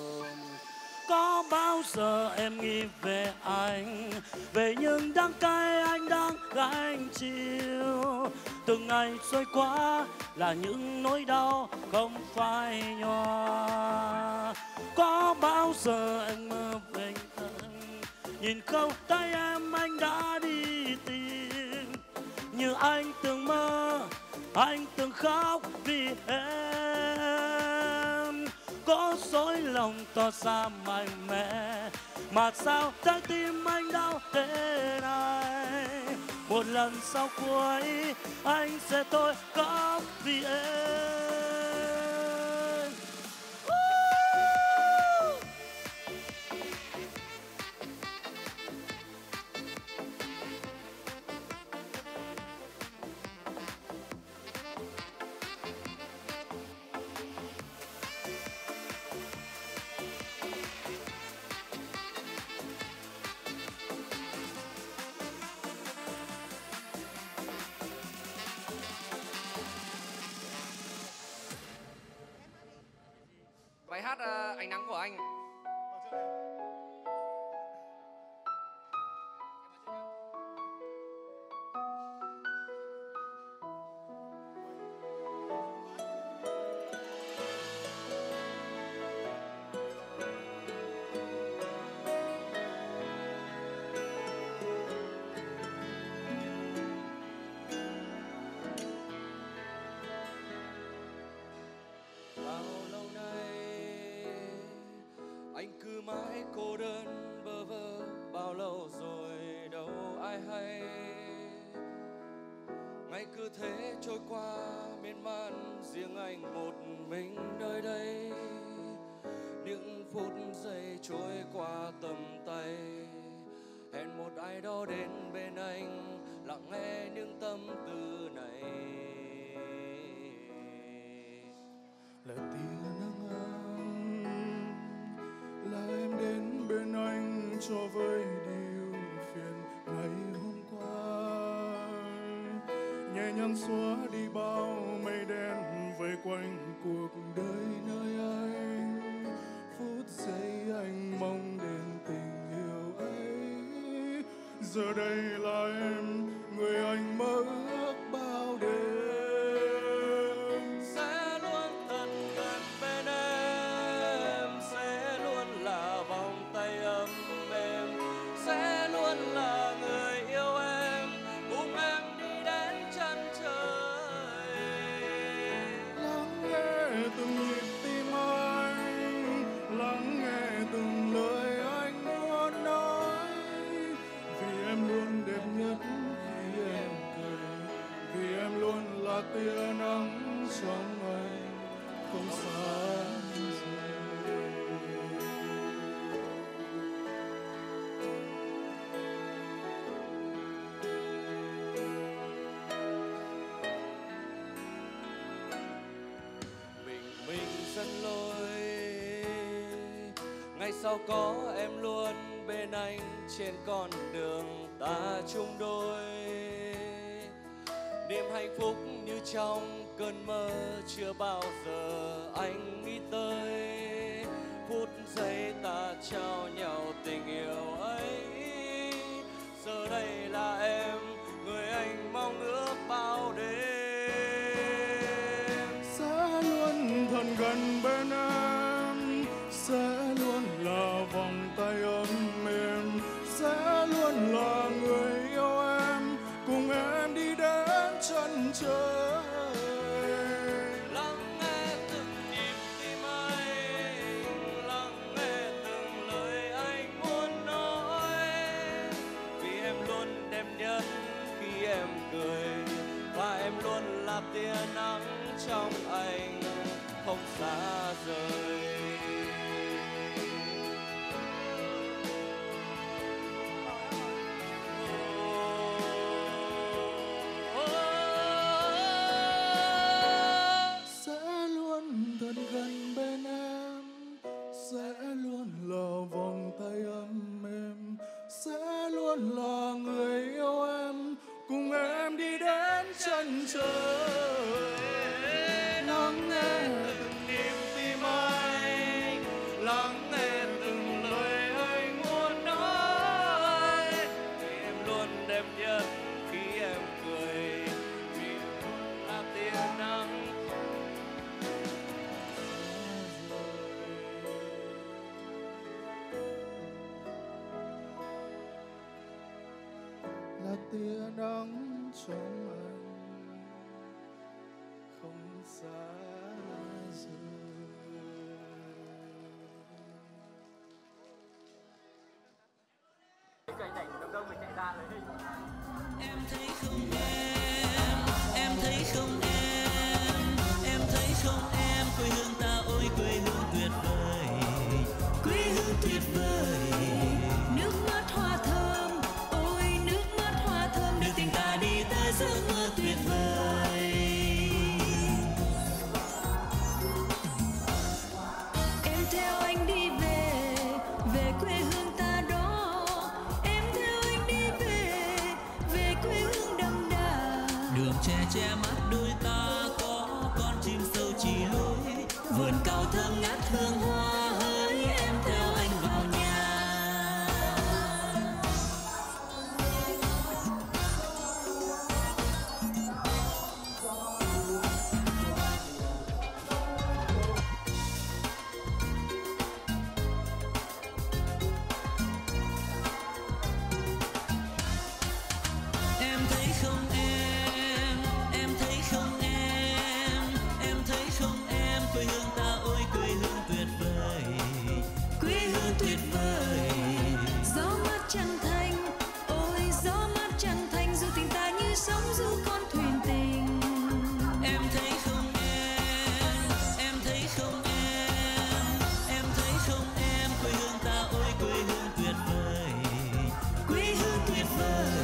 bao giờ em nghĩ về anh? Về những đắng cay anh đang gánh chịu. Từng ngày trôi qua là những nỗi đau không phải nhòa. Có bao giờ anh mơ về anh? Nhìn không tay em, anh đã đi tìm. Như anh từng mơ, anh từng khóc vì em có dối lòng to ra mạnh mẽ. Mà sao trái tim anh đau thế này? Một lần sau cuối, anh sẽ thôi khóc vì em. Xóa đi bao mây đen vây quanh cuộc đời nơi anh. Phút giây anh mong đến tình yêu ấy. Giờ đây là luôn tia nắng trong anh không xa mình mình dẫn lối ngày sau có em luôn bên anh trên con đường ta chung đôi niềm hạnh phúc trong cơn mơ chưa bao giờ anh nghĩ tới. Phút giây ta trao hương